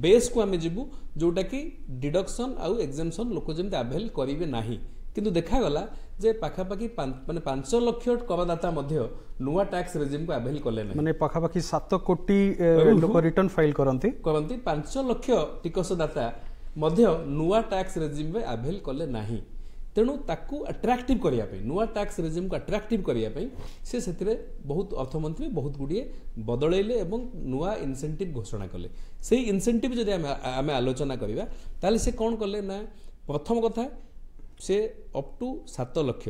ବେସ୍କୁ ଆମେ ଯିବୁ ଯେଉଁଟାକି ଡିଡକ୍ସନ୍ ଆଉ ଏକ୍ଜାମସନ୍ ଲୋକ ଯେମିତି ଆଭେଲ୍ କରିବେ ନାହିଁ କିନ୍ତୁ ଦେଖାଗଲା ଯେ ପାଖାପାଖି ମାନେ ପାଞ୍ଚ ଲକ୍ଷ କରଦାତା ମଧ୍ୟ ନୂଆ ଟ୍ୟାକ୍ସ ରେଜିମ୍କୁ ଆଭେଲ୍ କଲେ ନାହିଁ ମାନେ ପାଖାପାଖି ସାତ କୋଟି ଲୋକ ରିଟର୍ଣ୍ଣ ଫାଇଲ୍ କରନ୍ତି କରନ୍ତି ପାଞ୍ଚ ଲକ୍ଷ ଟିକସଦାତା ମଧ୍ୟ ନୂଆ ଟ୍ୟାକ୍ସ ରେଜିମ୍ରେ ଆଭେଲ୍ କଲେ ନାହିଁ ତେଣୁ ତାକୁ ଆଟ୍ରାକ୍ଟିଭ୍ କରିବା ପାଇଁ ନୂଆ ଟ୍ୟାକ୍ସ ରେଜିମ୍କୁ ଆଟ୍ରାକ୍ଟିଭ୍ କରିବା ପାଇଁ ସେ ସେଥିରେ ବହୁତ ଅର୍ଥମନ୍ତ୍ରୀ ବହୁତ ଗୁଡ଼ିଏ ବଦଳେଇଲେ ଏବଂ ନୂଆ ଇନସେଣ୍ଟିଭ୍ ଘୋଷଣା କଲେ ସେଇ ଇନସେଣ୍ଟିଭ୍ ଯଦି ଆମେ ଆମେ ଆଲୋଚନା କରିବା ତାହେଲେ ସେ କ'ଣ କଲେ ନା ପ୍ରଥମ କଥା ସେ ଅପ୍ ଟୁ ସାତ ଲକ୍ଷ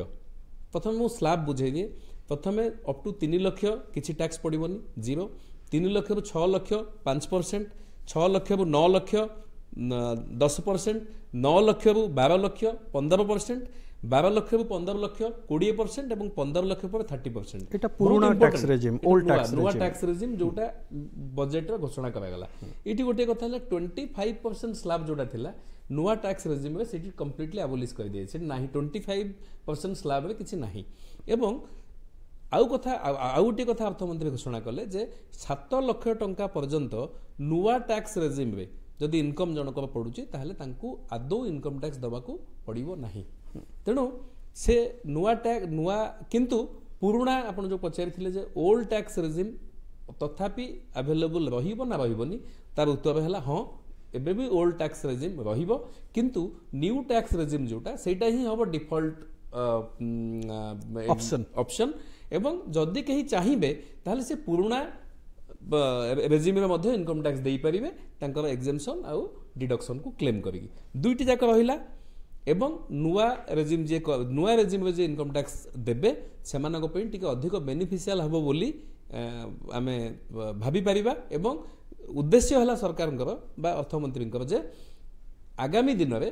ପ୍ରଥମେ ମୁଁ ସ୍ଲାବ୍ ବୁଝେଇ ଦିଏ ପ୍ରଥମେ ଅପ୍ ଟୁ ତିନି ଲକ୍ଷ କିଛି ଟ୍ୟାକ୍ସ ପଡ଼ିବନି ଜିରୋ ତିନି ଲକ୍ଷରୁ ଛଅ ଲକ୍ଷ ପାଞ୍ଚ ପରସେଣ୍ଟ ଛଅ ଲକ୍ଷରୁ ନଅ ଲକ୍ଷ ଦଶ ପରସେଣ୍ଟ ନଅ ଲକ୍ଷରୁ ବାର ଲକ୍ଷ ପନ୍ଦର ପରସେଣ୍ଟ ବାର ଲକ୍ଷରୁ ପନ୍ଦର ଲକ୍ଷ କୋଡ଼ିଏ ପରସେଣ୍ଟ ଏବଂ ପନ୍ଦର ଲକ୍ଷ ପରେ ଥାର୍ଟି ପରସେଣ୍ଟ ଏଇଟା ପୁରୁଣା ଟ୍ୟାକ୍ସ ରେଜିମ୍ ନୂଆ ଟ୍ୟାକ୍ସ ରେଜିମ୍ ଯେଉଁଟା ବଜେଟ୍ରେ ଘୋଷଣା କରାଗଲା ଏଇଠି ଗୋଟିଏ କଥା ହେଲା ଟ୍ୱେଣ୍ଟି ଫାଇଭ ପରସେଣ୍ଟ ସ୍ଲାବ୍ ଯେଉଁଟା ଥିଲା ନୂଆ ଟ୍ୟାକ୍ସ ରେଜିମ୍ରେ ସେଇଠି କମ୍ପ୍ଲିଟଲି ଆବୋଲିସ୍ କରିଦିଆଯାଇଛି ସେଠି ନାହିଁ ଟ୍ୱେଣ୍ଟି ଫାଇଭ ପରସେଣ୍ଟ ସ୍ଲାବ୍ରେ କିଛି ନାହିଁ ଏବଂ ଆଉ କଥା ଆଉ ଗୋଟିଏ କଥା ଅର୍ଥମନ୍ତ୍ରୀ ଘୋଷଣା କଲେ ଯେ ସାତ ଲକ୍ଷ ଟଙ୍କା ପର୍ଯ୍ୟନ୍ତ ନୂଆ ଟ୍ୟାକ୍ସ ରେଜିମ୍ରେ ଯଦି ଇନକମ୍ ଜଣଙ୍କର ପଡ଼ୁଛି ତାହେଲେ ତାଙ୍କୁ ଆଦୌ ଇନକମ୍ ଟ୍ୟାକ୍ସ ଦେବାକୁ ପଡ଼ିବ ନାହିଁ ତେଣୁ ସେ ନୂଆ ଟ୍ୟାକ୍ସ ନୂଆ କିନ୍ତୁ ପୁରୁଣା ଆପଣ ଯେଉଁ ପଚାରିଥିଲେ ଯେ ଓଲ୍ଡ ଟ୍ୟାକ୍ସ ରେଜିମ୍ ତଥାପି ଆଭେଲେବୁଲ୍ ରହିବ ନା ରହିବନି ତାର ଉତ୍ତର ହେଲା ହଁ ଏବେ ବି ଓଲ୍ଡ ଟ୍ୟାକ୍ସ ରେଜିମ୍ ରହିବ କିନ୍ତୁ ନ୍ୟୁ ଟ୍ୟାକ୍ସ ରେଜିମ୍ ଯେଉଁଟା ସେଇଟା ହିଁ ହେବ ଡିଫଲ୍ଟ ଅପସନ୍ ଅପସନ୍ ଏବଂ ଯଦି କେହି ଚାହିଁବେ ତାହେଲେ ସେ ପୁରୁଣା ରେଜ୍ୟୁମ୍ରେ ମଧ୍ୟ ଇନକମ୍ ଟ୍ୟାକ୍ସ ଦେଇପାରିବେ ତାଙ୍କର ଏକ୍ଜେମ୍ସନ୍ ଆଉ ଡିଡକ୍ସନ୍କୁ କ୍ଲେମ୍ କରିକି ଦୁଇଟି ଯାକ ରହିଲା ଏବଂ ନୂଆ ରେଜିମ୍ ଯିଏ ନୂଆ ରେଜିମ୍ରେ ଯିଏ ଇନକମ୍ ଟ୍ୟାକ୍ସ ଦେବେ ସେମାନଙ୍କ ପାଇଁ ଟିକେ ଅଧିକ ବେନିଫିସିଆଲ୍ ହେବ ବୋଲି ଆମେ ଭାବିପାରିବା ଏବଂ ଉଦ୍ଦେଶ୍ୟ ହେଲା ସରକାରଙ୍କର ବା ଅର୍ଥମନ୍ତ୍ରୀଙ୍କର ଯେ ଆଗାମୀ ଦିନରେ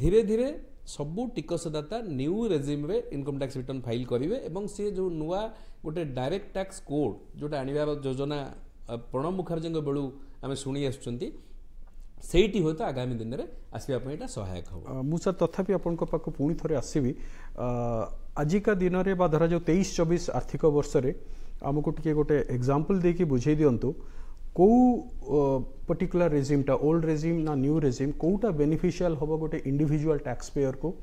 ଧୀରେ ଧୀରେ ସବୁ ଟିକସଦାତା ନ୍ୟୁ ରେଜିମ୍ରେ ଇନକମ୍ ଟ୍ୟାକ୍ସ ରିଟର୍ଣ୍ଣ ଫାଇଲ୍ କରିବେ ଏବଂ ସିଏ ଯେଉଁ ନୂଆ ଗୋଟେ ଡାଇରେକ୍ଟ ଟ୍ୟାକ୍ସ କୋଡ଼୍ ଯେଉଁଟା ଆଣିବାର ଯୋଜନା प्रणब मुखार्जी बेलू आम शुणी आसटी हूँ आगामी दिन में आसपापी सहायक हम मुझे तथापि आपं पुणी थे आसवि आजिका दिन में धर जाऊ तेईस चबीस आर्थिक वर्ष रम को गोटे एक्जामपल दे कि बुझे दिंतु कौ पर्टिकुला रेजिमटा ओल्ड रेजिम ना न्यू रेजिम कौटा बेनिफिशियाल हम गोटे इंडिजुआल टैक्स पेयर को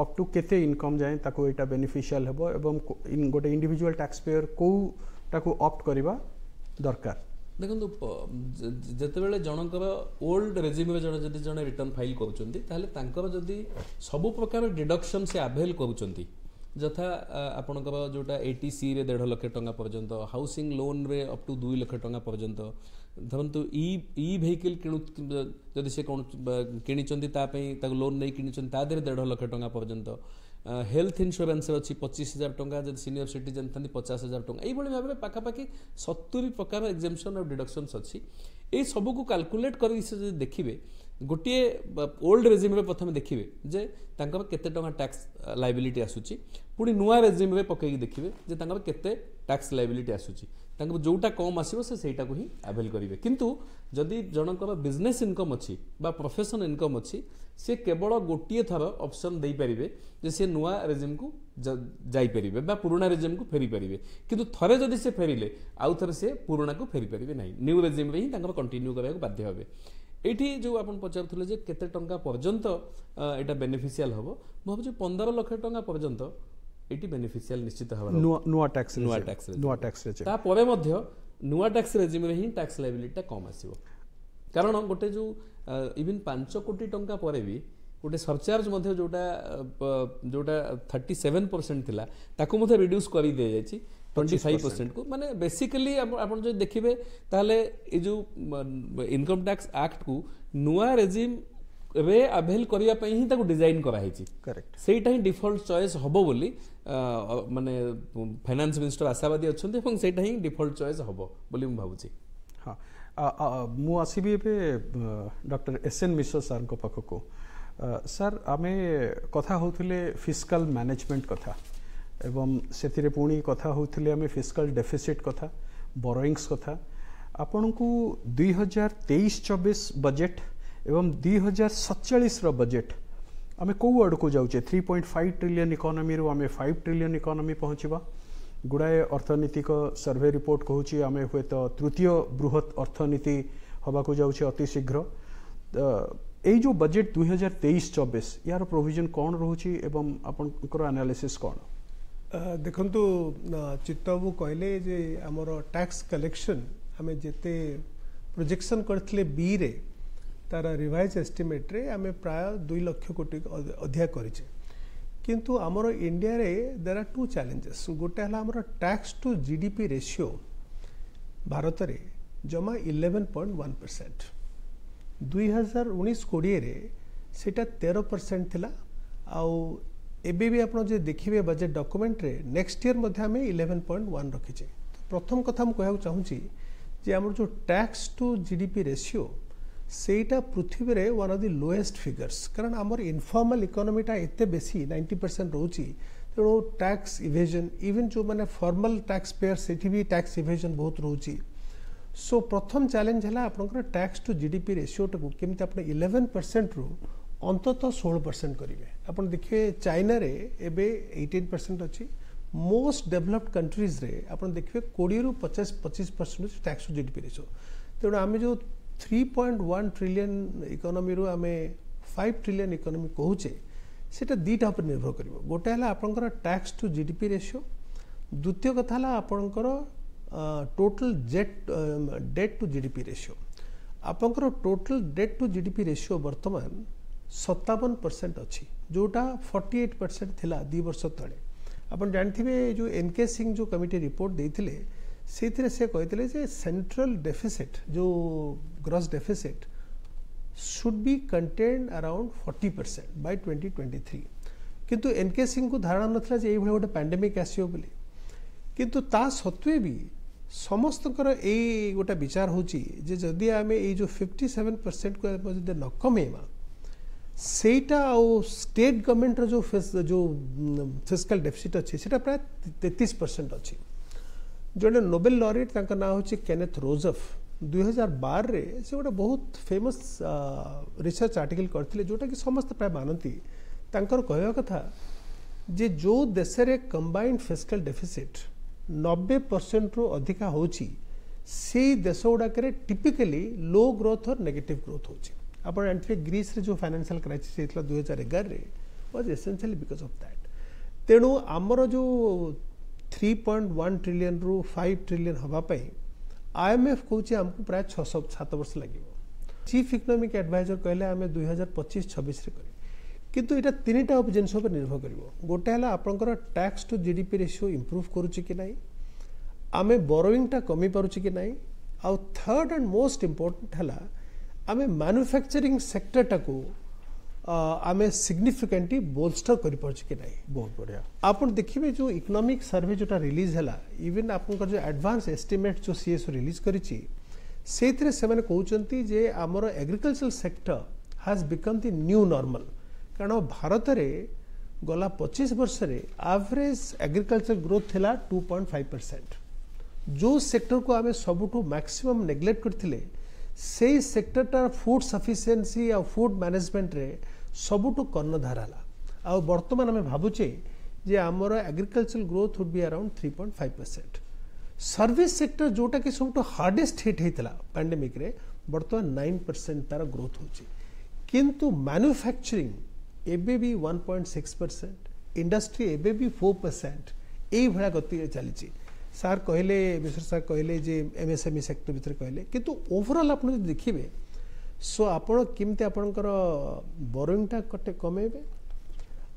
अप टू के इनकम जाए यहाँ बेनिफिशियाल हम एवं गोटे इंडिजुआल टैक्स पेयर कौटा को अप्ट करवा दरकार ଦେଖନ୍ତୁ ଯେତେବେଳେ ଜଣଙ୍କର ଓଲ୍ଡ ରେଜିମ୍ରେ ଜଣେ ଯଦି ଜଣେ ରିଟର୍ଣ୍ଣ ଫାଇଲ୍ କରୁଛନ୍ତି ତାହେଲେ ତାଙ୍କର ଯଦି ସବୁ ପ୍ରକାର ଡିଡକ୍ସନ୍ ସେ ଆଭେଲ୍ କରୁଛନ୍ତି ଯଥା ଆପଣଙ୍କର ଯେଉଁଟା ଏଟି ସିରେ ଦେଢ଼ ଲକ୍ଷ ଟଙ୍କା ପର୍ଯ୍ୟନ୍ତ ହାଉସିଂ ଲୋନ୍ରେ ଅପ୍ ଟୁ ଦୁଇ ଲକ୍ଷ ଟଙ୍କା ପର୍ଯ୍ୟନ୍ତ ଧରନ୍ତୁ ଇ ଇ ଭେହିକିଲ୍ କିଣୁ ଯଦି ସେ କିଣିଛନ୍ତି ତା ପାଇଁ ତାକୁ ଲୋନ୍ ନେଇ କିଣିଛନ୍ତି ତା ଦେହରେ ଦେଢ଼ ଲକ୍ଷ ଟଙ୍କା ପର୍ଯ୍ୟନ୍ତ হেলথ ইন্সুরান্স ଅଛି ପଚିଶ ହଜାର ଟଙ୍କା ଯଦି ସିନିୟର ସିଟିଜେନ୍ ଥାନ୍ତି ପଚାଶ ହଜାର ଟଙ୍କା ଏଇଭଳି ଭାବରେ ପାଖାପାଖି ସତୁରି ପ୍ରକାର ଏକ୍ଜେମ୍ସନ୍ ଆଉ ଡିଡକ୍ସନ୍ସ ଅଛି ଏଇ ସବୁକୁ କାଲକୁଲେଟ୍ କରିକି ସେ ଯଦି ଦେଖିବେ ଗୋଟିଏ ଓଲ୍ଡ ରେଜିମ୍ରେ ପ୍ରଥମେ ଦେଖିବେ ଯେ ତାଙ୍କ ପାଇଁ କେତେ ଟଙ୍କା ଟ୍ୟାକ୍ସ ଲାଇବିଲିଟି ଆସୁଛି ପୁଣି ନୂଆ ରେଜିମ୍ରେ ପକାଇକି ଦେଖିବେ ଯେ ତାଙ୍କ ପାଇଁ କେତେ ଟ୍ୟାକ୍ସ ଲାଇବିଲିଟି ଆସୁଛି ତାଙ୍କୁ ଯେଉଁଟା କମ୍ ଆସିବ ସେ ସେଇଟାକୁ ହିଁ ଆଭେଲ୍ କରିବେ କିନ୍ତୁ ଯଦି ଜଣଙ୍କର ବିଜନେସ୍ ଇନକମ୍ ଅଛି ବା ପ୍ରଫେସନ ଇନକମ୍ ଅଛି ସେ କେବଳ ଗୋଟିଏ ଥର ଅପସନ୍ ଦେଇପାରିବେ ଯେ ସେ ନୂଆ ରେଜିମ୍କୁ ଯାଇପାରିବେ ବା ପୁରୁଣା ରେଜିମ୍କୁ ଫେରିପାରିବେ କିନ୍ତୁ ଥରେ ଯଦି ସେ ଫେରିଲେ ଆଉ ଥରେ ସେ ପୁରୁଣାକୁ ଫେରିପାରିବେ ନାହିଁ ନ୍ୟୁ ରେଜିମ୍ରେ ହିଁ ତାଙ୍କର କଣ୍ଟିନ୍ୟୁ କରିବାକୁ ବାଧ୍ୟ ହେବେ ଏଇଠି ଯେଉଁ ଆପଣ ପଚାରୁଥିଲେ ଯେ କେତେ ଟଙ୍କା ପର୍ଯ୍ୟନ୍ତ ଏଇଟା ବେନିଫିସିଆଲ୍ ହେବ ମୁଁ ଭାବୁଛି ପନ୍ଦର ଲକ୍ଷ ଟଙ୍କା ପର୍ଯ୍ୟନ୍ତ ଏଇଟି ବେନିଫିସିଆଲ ନିଶ୍ଚିତ ହେବା ନୂଆ ନୂଆ ଟ୍ୟାକ୍ସ ନୂଆ ଟ୍ୟାକ୍ସ ନୂଆ ଟ୍ୟାକ୍ସ ତାପରେ ମଧ୍ୟ ନୂଆ ଟ୍ୟାକ୍ସ ରେଜିମ୍ରେ ହିଁ ଟ୍ୟାକ୍ସ ଲାଇବିଲିଟିଟା କମ୍ ଆସିବ କାରଣ ଗୋଟେ ଯେଉଁ ଇଭିନ୍ ପାଞ୍ଚ କୋଟି ଟଙ୍କା ପରେ ବି ଗୋଟେ ସରଚାର୍ଜ ମଧ୍ୟ ଯେଉଁଟା ଯେଉଁଟା ଥାର୍ଟି ସେଭେନ୍ ପରସେଣ୍ଟ ଥିଲା ତାକୁ ମଧ୍ୟ ରିଡ୍ୟୁସ୍ କରି ଦିଆଯାଇଛି ଟ୍ୱେଣ୍ଟି ଫାଇଭ୍ ପରସେଣ୍ଟକୁ ମାନେ ବେସିକାଲି ଆପଣ ଯଦି ଦେଖିବେ ତାହେଲେ ଏ ଯେଉଁ ଇନକମ୍ ଟ୍ୟାକ୍ସ ଆକ୍ଟକୁ ନୂଆ ରେଜିମ୍ ଏବେ ଆଭେଲ୍ କରିବା ପାଇଁ ହିଁ ତାକୁ ଡିଜାଇନ୍ କରାହେଇଛି କରେକ୍ଟ ସେଇଟା ହିଁ ଡିଫଲ୍ଟ ଚଏସ୍ ହେବ ବୋଲି ମାନେ ଫାଇନାନ୍ସ ମିନିଷ୍ଟର ଆଶାବାଦୀ ଅଛନ୍ତି ଏବଂ ସେଇଟା ହିଁ ଡିଫଲ୍ଟ ଚଏସ୍ ହେବ ବୋଲି ମୁଁ ଭାବୁଛି ହଁ ମୁଁ ଆସିବି ଏବେ ଡକ୍ଟର ଏସ୍ ଏନ୍ ମିଶ୍ର ସାର୍ଙ୍କ ପାଖକୁ ସାର୍ ଆମେ କଥା ହେଉଥିଲେ ଫିସ୍କାଲ ମ୍ୟାନେଜମେଣ୍ଟ କଥା ଏବଂ ସେଥିରେ ପୁଣି କଥା ହେଉଥିଲେ ଆମେ ଫିସ୍କାଲ ଡେଫିସିଟ୍ କଥା ବରୋଇଙ୍ଗସ୍ କଥା ଆପଣଙ୍କୁ ଦୁଇ ହଜାର ତେଇଶ ଚବିଶ ବଜେଟ୍ एवं दुई हजार सतचाश्र बजेट आम कौ आड़ को जाऊे three point five trillion economy आम फाइव ट्रिलियन इकोनोमी पहुँचवा गुड़ाए अर्थनिक सर्वे रिपोर्ट कहूँ आम हे तो तृतीय बृहत अर्थनीति हाबक जाऊँ अतिशीघ्र यो बजेट दुई हजार तेईस चौबीस यार प्रोजन कौन रोचे एवं आपंकर आनालीसीस् कौन देखु चित्तबू कहले आमर टैक्स कलेक्शन आम जिते प्रोजेक्शन करी তার রিভাইজ এস্টিমেট্রে আমি প্রায় দুই লক্ষ কোটি অধিকা করেছে কিন্তু আমার ইন্ডিয়ারে দের আর টু চ্যালেঞ্জেস গোটে হল আমার ট্যাক্স টু জিডিপি রেসিও ଭାରତରେ ଜମା ଇଲେଭେନ୍ ପଏଣ୍ଟ ୱାନ୍ ପରସେଣ୍ଟ ଦୁଇ ହଜାର ଉଣେଇଶ କୋଡ଼ିଏରେ ସେଇଟା ତେର ପରସେଣ୍ଟ ଥିଲା ଆଉ ଏବେ ବି ଆପଣ ଯଦି ଦେଖିବେ ବଜେଟ୍ ଡକୁମେଣ୍ଟରେ ନେକ୍ସଟ ଇୟର୍ ମଧ୍ୟ ଆମେ ଇଲେଭେନ୍ ପଏଣ୍ଟ ୱାନ୍ ରଖିଛେ ପ୍ରଥମ କଥା ମୁଁ କହିବାକୁ ଚାହୁଁଛି ଯେ ଆମର ଯେଉଁ tax to G D P ratio ସେଇଟା ପୃଥିବୀରେ one of the lowest figures କାରଣ ଆମର ଇନଫର୍ମାଲ ଇକୋନୋମିଟା ଏତେ ବେଶୀ ନାଇଣ୍ଟି ପରସେଣ୍ଟ ରହୁଛି ତେଣୁ ଟ୍ୟାକ୍ସ ଇଭେଜନ୍ ଇଭେନ୍ ଯେଉଁମାନେ ଫର୍ମାଲ ଟ୍ୟାକ୍ସ ପେୟର ସେଠି ବି ଟ୍ୟାକ୍ସ ଇଭେଜନ୍ ବହୁତ ରହୁଛି ସୋ ପ୍ରଥମ ଚ୍ୟାଲେଞ୍ଜ ହେଲା ଆପଣଙ୍କର tax to G D P ରେସିଓଟାକୁ କେମିତି ଆପଣ ଇଲେଭେନ୍ ପରସେଣ୍ଟରୁ ଅନ୍ତତଃ ଷୋହଳ ପରସେଣ୍ଟ କରିବେ ଆପଣ ଦେଖିବେ ଚାଇନାରେ ଏବେ ଏଇଟିନ୍ ପରସେଣ୍ଟ ଅଛି ମୋଷ୍ଟ ଡେଭଲପ୍ଡ କଣ୍ଟ୍ରିଜ୍ରେ ଆପଣ ଦେଖିବେ କୋଡ଼ିଏରୁ ପଚାଶ ପଚିଶ percent tax to G D P ratio ତେଣୁ ଆମେ ଯେଉଁ ଥ୍ରୀ ପଏଣ୍ଟ ୱାନ୍ ଟ୍ରିଲିୟନ୍ ଇକୋନୋମିରୁ ଆମେ ଫାଇଭ୍ ଟ୍ରିଲିୟନ୍ ଇକୋନୋମି କହୁଛେ ସେଇଟା ଦୁଇଟା ଉପରେ ନିର୍ଭର କରିବ ଗୋଟେ ହେଲା ଆପଣଙ୍କର tax to G D P ratio ଦ୍ୱିତୀୟ କଥା ହେଲା ଆପଣଙ୍କର total jet debt to G D P ratio ଆପଣଙ୍କର total debt to G D P ratio ବର୍ତ୍ତମାନ ସତାବନ ପରସେଣ୍ଟ ଅଛି ଯେଉଁଟା ଫର୍ଟି ଏଇଟ୍ ପରସେଣ୍ଟ ଥିଲା ଦୁଇ ବର୍ଷ ତଳେ ଆପଣ ଜାଣିଥିବେ ଯେଉଁ ଏନ୍ କେ ସିଂ ଯେଉଁ କମିଟି ରିପୋର୍ଟ ଦେଇଥିଲେ ସେଇଥିରେ ସେ କହିଥିଲେ ଯେ ସେଣ୍ଟ୍ରାଲ ଡେଫିସିଟ୍ ଯେଉଁ gross deficit should be contain around forty percent by twenty twenty three କିନ୍ତୁ ଏନ୍ କେ ସିଂଙ୍କୁ ଧାରଣା ନଥିଲା ଯେ ଏଇଭଳି ଗୋଟେ ପାଣ୍ଡେମିକ୍ ଆସିବ ବୋଲି କିନ୍ତୁ ତା ସତ୍ତ୍ୱେ ବି ସମସ୍ତଙ୍କର ଏଇ ଗୋଟେ ବିଚାର ହେଉଛି ଯେ ଯଦି ଆମେ ଏଇ ଯେଉଁ ଫିଫ୍ଟି ସେଭେନ୍ ପରସେଣ୍ଟକୁ ଆମେ ଯଦି ନ କମେଇବା ସେଇଟା ଆଉ ଷ୍ଟେଟ୍ ଗଭର୍ଣ୍ଣମେଣ୍ଟର ଯେଉଁ ଯେଉଁ ଫିଜିକାଲ୍ ଡେଫିସିଟ୍ ଅଛି ସେଇଟା ପ୍ରାୟ ତେତିଶ ପରସେଣ୍ଟ ଅଛି जो नोबेल लॉरेट ना हूँ केनेथ रोजफ दुई हजार बारे से गोटे बहुत फेमस रिसर्च आर्टिकल करते जोटा कि समस्त प्राय मानती कहवा कथा जे जो देश में कंबाइंड फिजिकल डेफिसीट नब्बे परसेंट रु अधिका होश गुड़ाक टिपिकली लो ग्रोथ और नेगेटिव ग्रोथ होती ग्रीस रे जो फाइनेसियाल क्राइसीस दुई हजार एगारे was essentially because of that तेणु आमर जो थ्री पॉइंट वन ट्रिलियन रु फाइव ट्रिलियन हाँपाई आईएमएफ कहे आमको प्राय छश सात वर्ष लगे চিফ ইকোনমিক আডভাইজর কহিলেন আমি দুই হাজার পঁচিশ ছবিশে করি কিন্তু এটা তিনটা জিনিস উপরে নির্ভর করব গোটে হল আপনার tax to GDP ratio improve করুছি কি না আমি বরোইংটা কমি পারুছি কি না আউ থার্ড আন্ড মোস্ট ইম্পর্টাট হল আমি ম্যানুফ্যাকচারিং সেক্টরটাকে आम सिग्निफिकाट बोल्स्टर करपरछ कि ना बहुत बढ़िया आप देखिए जो इकोनॉमिक सर्वे जो रिलीज है इवेन आप जो एडवांस एस्टिमेट जो सी एस रिलीज कर आमर agriculture sector has become the new normal कारण भारत में गला पचीस वर्ष आवरेज एग्रिकलचर ग्रोथ थी टू पॉइंट फाइव परसेंट जो सेक्टर को आम सब मैक्सीम नेग्लेक्ट करते से सेक्टरटार फुड सफिसीयसी आ फुड मैनेजमेंट ସବୁଠୁ କର୍ଣ୍ଣଧାର ହେଲା ଆଉ ବର୍ତ୍ତମାନ ଆମେ ଭାବୁଛେ ଯେ ଆମର agriculture growth should be around three point five percent service sector ଯେଉଁଟାକି ସବୁଠୁ ହାର୍ଡେଷ୍ଟ ହିଟ୍ ହେଇଥିଲା ପାଣ୍ଡେମିକରେ ବର୍ତ୍ତମାନ ନାଇନ୍ ପରସେଣ୍ଟ ତାର ଗ୍ରୋଥ୍ ହେଉଛି କିନ୍ତୁ ମାନୁଫ୍ୟାକ୍ଚରିଂ ଏବେ ବି one point six percent industry ଏବେ ବି ଫୋର୍ ପରସେଣ୍ଟ ଏଇଭଳିଆ ଗତିରେ ଚାଲିଛି ସାର୍ କହିଲେ ମିଶ୍ର ସାର୍ କହିଲେ ଯେ ଏମ୍ଏସ୍ଏମ୍ଇ ସେକ୍ଟର ଭିତରେ କହିଲେ କିନ୍ତୁ ଓଭରଅଲ୍ ଆପଣ ଯଦି ଦେଖିବେ সো আপনার কমিটি আপনার বরোইংটা কটে কমাইবে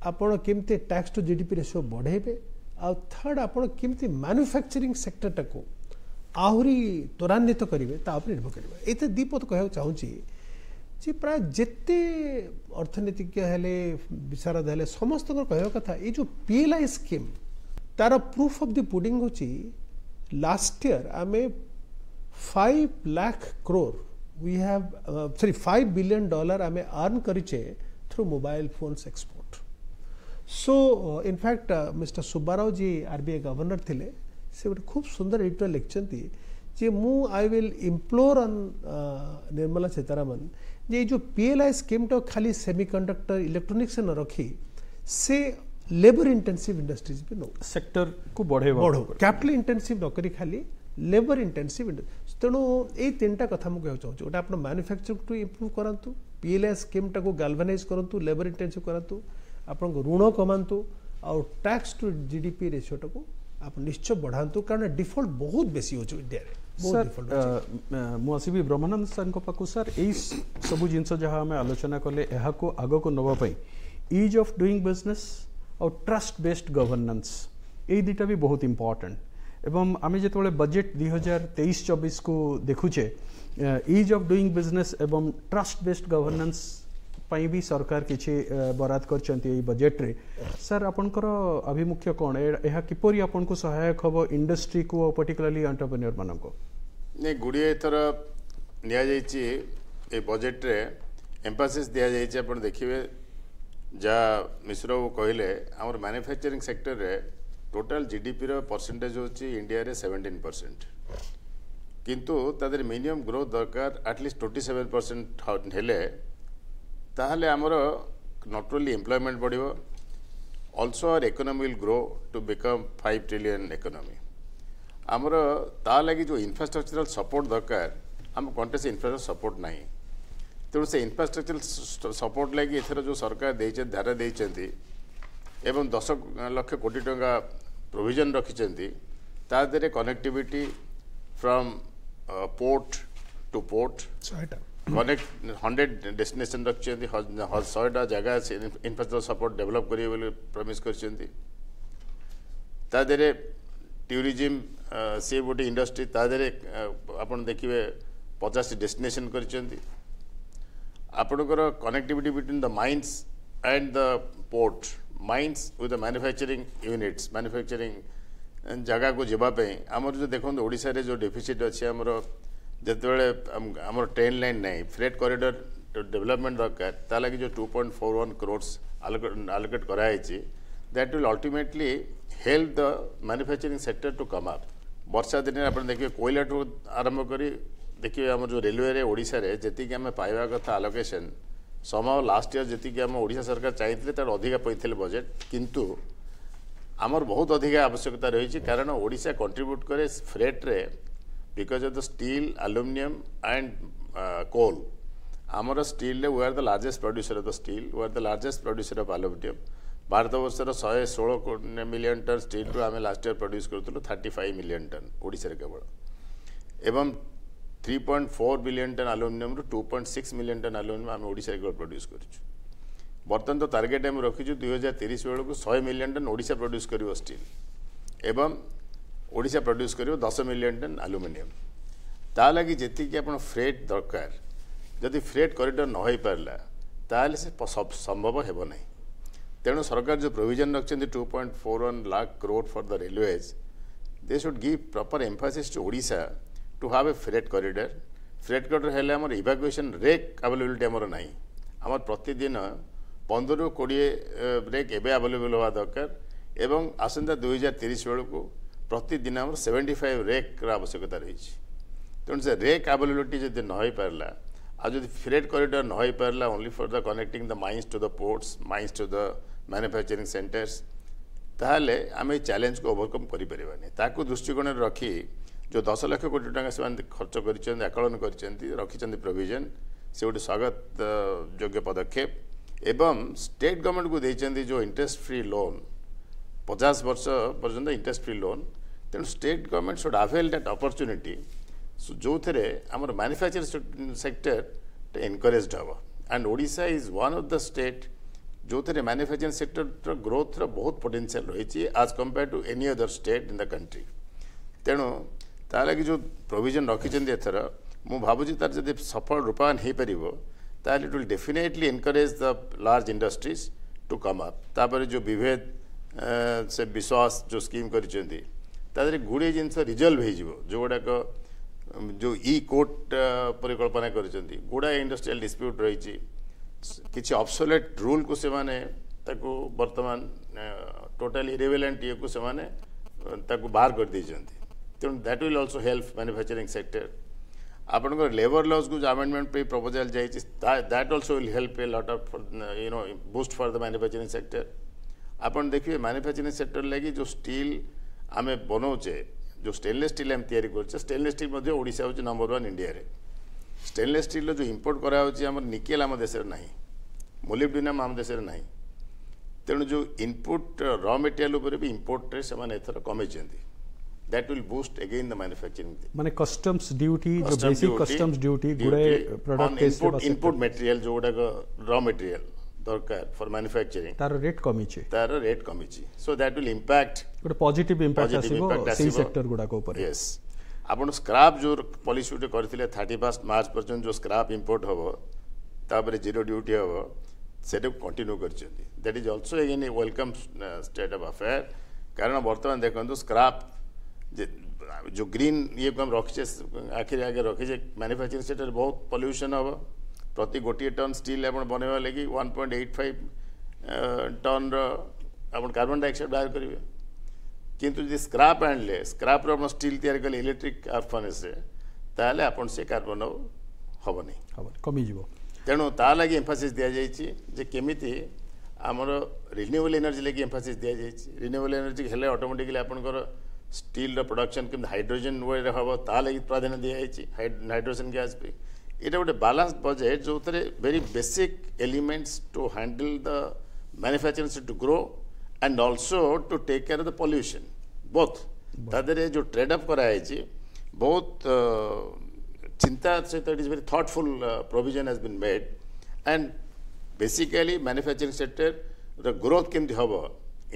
আপনার committee tax to GDP ratio বড়াইবে আার্ড আপনার কমিটি ম্যানুফ্যাকচারিং সেক্টরটাকে আহরি ত্বরান্বিত করবে তা উপরে নির্ভর করবে এইতে দ্বিপদ কে চাহুছি যে প্রায় যেতে অর্থনৈতিক হলে বিশারদ হলে সমস্ত কহা কথা এই যে পিএলআই স্কিম তার প্রুফ অফ দি পুডিং হচ্ছে লাস্ট ইয়ার আমি five lakh crore we have सरी फाइव बिलियन डलर आम आर्न करे through mobile phones export so in fact mister Subbarao ji RBI governor थे से गोटे खूब सुंदर एडिटर लिखिंट जे मु आई विल इम्प्लोर अन् निर्मला सीतारामन जे जो पीएलआई स्कीम टाइम खाली सेमिकंडक्टर इलेक्ट्रोनिक्स न रखी से लेबर इंटेंसिव इंडस्ट्रीज भी नो सेक्टर को बढ़े बढ़ो कैपिटल इंटेंसिव नौकरी खाली लेबर इंटेंसिव इंडस्ट्री तेणु ये तीन टा कथा मुझे चाहिए गोटे आपड़ मानुफैक्चर टू इम्प्रुव करूँ पी एल एस स्कीम टाक गाल्भानाइज करूँ लेबर इंटेनसीव करूँ आप ऋण कमातु आउ टैक्स टू जीडीपी रेसीो टाक आप निश्चय बढ़ात कारण डिफल्ट बहुत बेस हो इंडिया मुसबी ब्रह्मानंद सर पाक सर यही सब जिन जहाँ आम आलोचना कले आग को नापी इज अफ डुईंग बिजनेस और ट्रस्ट बेस्ड गवर्नेंस ये दुटा भी बहुत इम्पोर्टाट এবং আমি যেতবে বজেট দুই হাজার তেইশ চবিশ কু দেখুছে ইজ অফ ডুইং বিজনেস এবং ট্রস্ট বেসড গভর্নান্স ପାଇଁ ବି ସରକାର କିଛି ବରାଦ କରିଛନ୍ତି ଏଇ ବଜେଟରେ ସାର୍ ଆପଣଙ୍କର ଆଭିମୁଖ୍ୟ କ'ଣ ଏହା କିପରି ଆପଣଙ୍କୁ ସହାୟକ ହେବ ଇଣ୍ଡଷ୍ଟ୍ରିକୁ ଆଉ ପର୍ଟିକୁଲାରଲି ଅଣ୍ଟରପ୍ରେନିୟରମାନଙ୍କୁ ନାଇଁ ଗୁଡ଼ିଏ ଏଥର ନିଆଯାଇଛି ଏ ବଜେଟରେ ଏମ୍ପାସିସ୍ ଦିଆଯାଇଛି ଆପଣ ଦେଖିବେ ଯାହା ମିଶ୍ର ବାବୁ କହିଲେ ଆମର ମ୍ୟାନୁଫ୍ୟାକ୍ଚରିଂ ସେକ୍ଟରରେ टोटल जिडीपी परसेंटेज हूँ इंडिया सेवेन्टीन परसेंट किंतु तेरे मिनिमम ग्रोथ दरकार at least twenty seven percent हेले आमर नट ओनली एम्प्लयमेंट बढ़ also our economy will grow to become five trillion economy आमर तालि जो इनफ्रास्ट्रक्चरल सपोर्ट दरकार आम कंट्री से इनफ्रास्ट्रक्चर सपोर्ट ना तेणु से इनफ्रास्ट्रक्चर सपोर्ट लगी एथर जो सरकार धारा दे ଏବଂ ଦଶ ଲକ୍ଷ କୋଟି ଟଙ୍କା ପ୍ରୋଭିଜନ୍ ରଖିଛନ୍ତି ତା ଦେହରେ connectivity from port to port connect hundred destination ରଖିଛନ୍ତି ଶହେଟା ଜାଗା ଇନଫ୍ରାଷ୍ଟ୍ରକ୍ଚର ସପୋର୍ଟ ଡେଭଲପ୍ କରିବେ ବୋଲି ପ୍ରମିସ୍ କରିଛନ୍ତି ତା ଦେହରେ ଟୁରିଜିମ୍ ସିଏ ଗୋଟେ ଇଣ୍ଡଷ୍ଟ୍ରି ତା ଦେହରେ ଆପଣ ଦେଖିବେ ପଚାଶଟି ଡେଷ୍ଟିନେସନ୍ କରିଛନ୍ତି ଆପଣଙ୍କର connectivity between the mines and the port mines with the manufacturing units manufacturing ଜାଗାକୁ ଯିବା ପାଇଁ ଆମର ଯେଉଁ ଦେଖନ୍ତୁ ଓଡ଼ିଶାରେ ଯେଉଁ ଡେଫିସିଟ୍ ଅଛି ଆମର ଯେତେବେଳେ ଆମର ଟ୍ରେନ୍ ଲାଇନ୍ ନାହିଁ ଫ୍ରେଟ୍ କରିଡ଼ର ଡେଭଲପମେଣ୍ଟ ଦରକାର ତା ଲାଗି ଯେଉଁ two point four one crores allocate କରାହେଇଛି that will ultimately help the manufacturing sector to come up ବର୍ଷା ଦିନରେ ଆପଣ ଦେଖିବେ କୋଇଲାଠୁ ଆରମ୍ଭ କରି ଦେଖିବେ ଆମର ଯେଉଁ ରେଲୱେରେ ଓଡ଼ିଶାରେ ଯେତିକି ଆମେ ପାଇବା କଥା ଆଲୋକେସନ୍ ସମୟ ଲାଷ୍ଟ ଇୟର୍ ଯେତିକି ଆମ ଓଡ଼ିଶା ସରକାର ଚାହିଁଥିଲେ ତାର ଅଧିକା ପାଇଥିଲେ ବଜେଟ୍ କିନ୍ତୁ ଆମର ବହୁତ ଅଧିକା ଆବଶ୍ୟକତା ରହିଛି କାରଣ ଓଡ଼ିଶା କଣ୍ଟ୍ରିବ୍ୟୁଟ୍ କରେ ଫ୍ରେଟ୍ରେ because of the steel aluminium and coal ଆମର ଷ୍ଟିଲ୍ରେ we are the largest producer of the steel we are the largest producer of aluminium ଭାରତବର୍ଷର ଶହେ ଷୋହଳ ମିଲିୟନ୍ ଟନ୍ ଷ୍ଟିଲ୍ରୁ ଆମେ ଲାଷ୍ଟ ଇୟର୍ ପ୍ରଡ୍ୟୁସ୍ କରୁଥିଲୁ ଥାର୍ଟି ଫାଇଭ୍ ମିଲିୟନ୍ ଟନ୍ ଓଡ଼ିଶାରେ କେବଳ ଏବଂ 3.4 billion ton aluminum ରୁ 2.6 million ton aluminum ଆମେ ଓଡ଼ିଶାରେ କେବଳ ପ୍ରଡ୍ୟୁସ୍ କରିଛୁ ବର୍ତ୍ତମାନ ତ ଟାର୍ଗେଟ୍ ଆମେ ରଖିଛୁ ଦୁଇହଜାର ତିରିଶ ବେଳକୁ ଶହେ ମିଲିୟନ୍ ଟନ୍ ଓଡ଼ିଶା ପ୍ରଡ୍ୟୁସ୍ କରିବ ଷ୍ଟିଲ୍ ଏବଂ ଓଡ଼ିଶା ପ୍ରଡ୍ୟୁସ୍ କରିବ ଦଶ ମିଲିୟନ୍ ଟନ୍ ଆଲୁମିନିୟମ୍ ତା ଲାଗି ଯେତିକି ଆପଣ ଫ୍ରେଟ୍ ଦରକାର ଯଦି ଫ୍ରେଟ୍ କରିଡ଼ର ନ ହୋଇପାରିଲା ତାହେଲେ ସେ ସମ୍ଭବ ହେବ ନାହିଁ ତେଣୁ ସରକାର ଯେଉଁ ପ୍ରୋଭିଜନ୍ ରଖିଛନ୍ତି two point four one lakh crore for the railways they should give proper emphasis to Odisha to have a freight corridor. Freight corridor ହେଲେ ଆମର evacuation ରେକ୍ availability ଆମର ନାହିଁ ଆମର ପ୍ରତିଦିନ ପନ୍ଦରରୁ କୋଡ଼ିଏ ରେକ୍ ଏବେ ଆଭେଲେବଲ୍ ହେବା ଦରକାର ଏବଂ ଆସନ୍ତା ଦୁଇ ହଜାର ତିରିଶ ବେଳକୁ ପ୍ରତିଦିନ ଆମର ସେଭେଣ୍ଟି ଫାଇଭ୍ ରେକ୍ର ଆବଶ୍ୟକତା ରହିଛି ତେଣୁ ସେ ରେକ୍ ଆଭେଲେବିଲିଟି ଯଦି ନ ହୋଇପାରିଲା ଆଉ ଯଦି ଫ୍ରେଟ୍ କରିଡ଼ର ନ ହୋଇପାରିଲା only for the connecting the mines to the ports mines to the manufacturing centres ତାହେଲେ ଆମେ ଏ ଚ୍ୟାଲେଞ୍ଜକୁ ଓଭରକମ୍ କରିପାରିବାନି ତାକୁ ଦୃଷ୍ଟିକୋଣରେ ରଖି ଯେଉଁ ଦଶ ଲକ୍ଷ କୋଟି ଟଙ୍କା ସେମାନେ ଖର୍ଚ୍ଚ କରିଛନ୍ତି ଆକଳନ କରିଛନ୍ତି ରଖିଛନ୍ତି ପ୍ରୋଭିଜନ୍ ସେ ଗୋଟେ ସ୍ୱାଗତ ଯୋଗ୍ୟ ପଦକ୍ଷେପ ଏବଂ ଷ୍ଟେଟ୍ ଗଭର୍ଣ୍ଣମେଣ୍ଟକୁ ଦେଇଛନ୍ତି ଯେଉଁ ଇଣ୍ଟରେଷ୍ଟ ଫ୍ରି ଲୋନ୍ ପଚାଶ ବର୍ଷ ପର୍ଯ୍ୟନ୍ତ ଇଣ୍ଟରେଷ୍ଟ ଫ୍ରି ଲୋନ୍ ତେଣୁ state government should avail that opportunity ଯେଉଁଥିରେ ଆମର ମ୍ୟାନୁଫ୍ୟାକ୍ଚରିଂ ସେକ୍ଟରଟା ଏନକରେଜ୍ ହେବ and Odisha is one of the state ଯେଉଁଥିରେ ମ୍ୟାନୁଫ୍ୟାକ୍ଚରିଂ ସେକ୍ଟରର ଗ୍ରୋଥର ବହୁତ ପୋଟେନ୍ସିଆଲ୍ ରହିଛି as compared to any other state in the country ତେଣୁ तालि जो प्रोजन रखिंट एथर मुझुच्ची तर जब सफल रूपायन हो पार तेल it will definitely encourage the large industries to come up जो विभेद से विश्वास जो स्कीम कर गुड़े जिनस रिजल्व हो जो गुड़ाक जो इ कोर्ट परिकल्पना कर गुड़ाए इंडस्ट्रियल डिस्प्यूट रही किसी अबसोलेट रूल को बर्तमान टोटाली रेवेलेंट को बाहर कर ତେଣୁ that will also help manufacturing sector ଆପଣଙ୍କର ଲେବର ଲସ୍କୁ ଯେଉଁ ଆମେଣ୍ଡମେଣ୍ଟ ପାଇଁ ପ୍ରପୋଜାଲ୍ ଯାଇଛି that also will help a lot of you know boost for the manufacturing sector ଆପଣ ଦେଖିବେ ମ୍ୟାନୁଫ୍ୟାକ୍ଚରିଂ ସେକ୍ଟର ଲାଗି ଯେଉଁ ଷ୍ଟିଲ୍ ଆମେ ବନଉଛେ ଯେଉଁ ଷ୍ଟେନଲେସ୍ ଷ୍ଟିଲ୍ ଆମେ ତିଆରି କରୁଛେ ଷ୍ଟେନ୍ଲେସ୍ ଷ୍ଟିଲ୍ ମଧ୍ୟ ଓଡ଼ିଶା ହେଉଛି ନମ୍ବର ୱାନ୍ ଇଣ୍ଡିଆରେ ଷ୍ଟେନଲେସ୍ ଷ୍ଟିଲ୍ର ଯେଉଁ ଇମ୍ପୋର୍ଟ କରାହେଉଛି ଆମର ନିକେଲ୍ ଆମ ଦେଶରେ ନାହିଁ ମୋଲିବ୍ଡିନାମ୍ ଆମ ଦେଶରେ ନାହିଁ ତେଣୁ ଯେଉଁ ଇନପୁଟ୍ ର ମେଟେରିଆଲ୍ ଉପରେ ବି ଇମ୍ପୋର୍ଟରେ ସେମାନେ ଏଥର କମେଇଛନ୍ତି that will boost again the manufacturing mane customs duty जो basic duty, customs duty gude product on input input material jo गुड़ा raw material dorkar for manufacturing দরকার ফর ম্যানুফ্যাকচারিং তার রেট কমিছে তার রেট কমিছে সো দ্যাট উইল ইম্প্যাক্ট গোটে পজিটিভ ইম্প্যাক্ট আসিবো সেই সেক্টর গুডাক উপরে यस ଆପଣ ସ୍କ୍ରାପ୍ ଯେଉଁ ପଲିସି ଗୋଟେ କରିଥିଲେ 31st march ମାର୍ଚ୍ଚ jo scrap import hobo ହେବ zero duty hobo ହେବ ସେଟାକୁ କଣ୍ଟିନ୍ୟୁ କରିଛନ୍ତି that is also again welcome state of affair କାରଣ ବର୍ତ୍ତମାନ ଦେଖନ୍ତୁ ସ୍କ୍ରାପ୍ जो ग्रीन ଇଏ ଆମେ ରଖିଛେ ଆଖିରେ ଆଗେ ରଖିଛେ ମ୍ୟାନୁଫ୍ୟାକ୍ଚରିଂ ସେକ୍ଟରରେ ବହୁତ ପଲ୍ୟୁସନ୍ ହେବ ପ୍ରତି ଗୋଟିଏ ଟନ୍ ଷ୍ଟିଲ୍ ଆପଣ ବନେଇବା ଲାଗି ୱାନ୍ ପଏଣ୍ଟ ଏଇଟ୍ ଫାଇଭ୍ ଟନ୍ର ଆପଣ କାର୍ବନ ଡାଇଅକ୍ସାଇଡ଼ ବାହାର କରିବେ କିନ୍ତୁ ଯଦି ସ୍କ୍ରାପ୍ ଆଣିଲେ ସ୍କ୍ରାପ୍ରୁ ଆପଣ ଷ୍ଟିଲ୍ ତିଆରି କଲେ ଇଲେକ୍ଟ୍ରିକ୍ ଫର୍ନେସ୍ରେ ତାହେଲେ ଆପଣ ସେ କାର୍ବନ ଆଉ ହେବନି ହେବନି କମିଯିବ ତେଣୁ ତା ଲାଗି ଏମ୍ଫାସିସ୍ ଦିଆଯାଇଛି ଯେ କେମିତି ଆମର ରିନ୍ୟୁଏବଲ୍ ଏନର୍ଜି ଲାଗି ଏମ୍ଫାସିସ୍ ଦିଆଯାଇଛି ରିନ୍ୟୁଏବଲ୍ ଏନର୍ଜି ହେଲେ ଅଟୋମେଟିକାଲି ଆପଣଙ୍କର ଷ୍ଟିଲ୍ର ପ୍ରଡ଼କ୍ସନ୍ କେମିତି ହାଇଡ୍ରୋଜେନ୍ ୱେରେ ହେବ ତା ଲାଗି ପ୍ରାଧାନ୍ୟ ଦିଆହେଇଛି ହାଇଡ୍ରୋଜେନ୍ ଗ୍ୟାସ୍ ପାଇଁ ଏଇଟା ଗୋଟେ ବାଲାନ୍ସ ବଜେଟ୍ ଯେଉଁଥିରେ very basic elements to handle the manufacturing to grow and also to take care the pollution both ତା ଦେହରେ ଯେଉଁ ଟ୍ରେଡ୍ ଅଫ୍ କରାହେଇଛି ବହୁତ ଚିନ୍ତା ସହିତ it is very thoughtful provision has been made and basically manufacturing ସେକ୍ଟରର ଗ୍ରୋଥ୍ କେମିତି ହେବ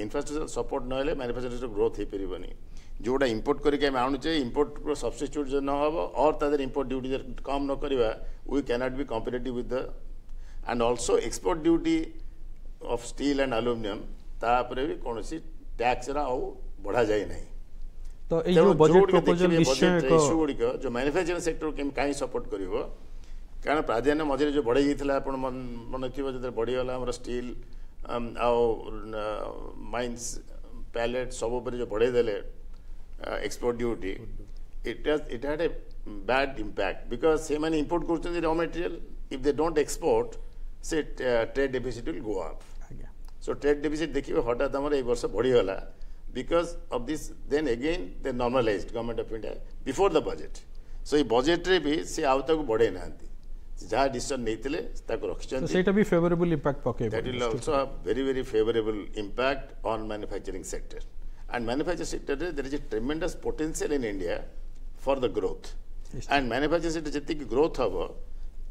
ଇନଫ୍ରାଷ୍ଟ୍ରକ୍ଚର ସପୋର୍ଟ ନହେଲେ ମ୍ୟାନୁଫ୍ୟାକ୍ଚରିଂ ସେକ୍ଟର ଗ୍ରୋଥ୍ ହେଇପାରିବନି जोटा इम्पोर्ट करके आणुचे इम्पोर्ट सब्सटीट्यूट न हम और तरह इम्पोर्ट ड्यूटी कम नक करवा कैनट भी compete with the and also export duty of steel and aluminium तापर भी कौन सी टैक्स आउ बढ़ा जाए ना तो ये तो जो बजट प्रपोजल निश्चय को इशू गुड़ी को जो मैन्युफैक्चरिंग सेक्टर के कहीं सपोर्ट करी कारण प्राधान्य मझे जो बढ़े जाइए आप मन थी जो बढ़ी गला आम स्टील आउ माइन्स पैलेट सब जो बढ़े देले uh, export duty, it, has, it had a bad impact because same many import goods and the raw material, if they don't export, say uh, trade deficit will go up. Yeah. So trade deficit देखिए हटात आमर ए वर्ष बढ़ीगला because of this then again they normalized government of India before the budget. So ये budget रे भी से आव तक बढ़े ना जहाँ डिसीजन नहीं थले ताको रखिचंदी. So सेटा भी फेवरेबल impact पके. That will also have very very favourable impact on manufacturing sector and manufacturing sector, there is a tremendous potential in India for the growth. and manufacturing sector, if the growth of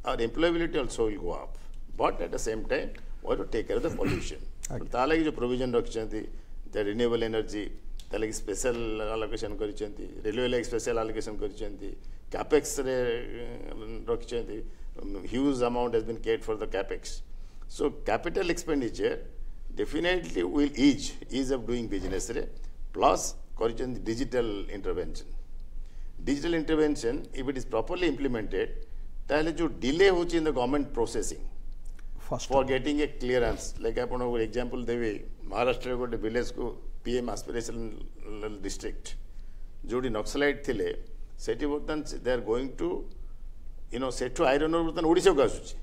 our employability also will go up. But at the same time, we have to take care of the pollution. okay. so, the provision the renewable energy, the special allocation, the railway special allocation, the capex, the uh, um, huge amount has been paid for the capex. So capital expenditure definitely will ease, ease of doing business. Right? Plus, correction digital intervention. Digital intervention, if it is properly implemented, তাহলে যে ডিলে হচ্ছে in the government processing for getting a clearance like আপনার এক্সাম্পল দেবি মহারাষ্ট্রের গোটে ভিলেজকু পিএম আসপিরেসনাল ডিস্ট্রিক্ট ଯେଉଁଠି ନକ୍ସଲାଇଟ୍ ଥିଲେ ସେଠି ବର୍ତ୍ତମାନ they are going to you know ସେଠୁ ଆଇରନ୍ରୁ ବର୍ତ୍ତମାନ ଓଡ଼ିଶାକୁ ଆସୁଛି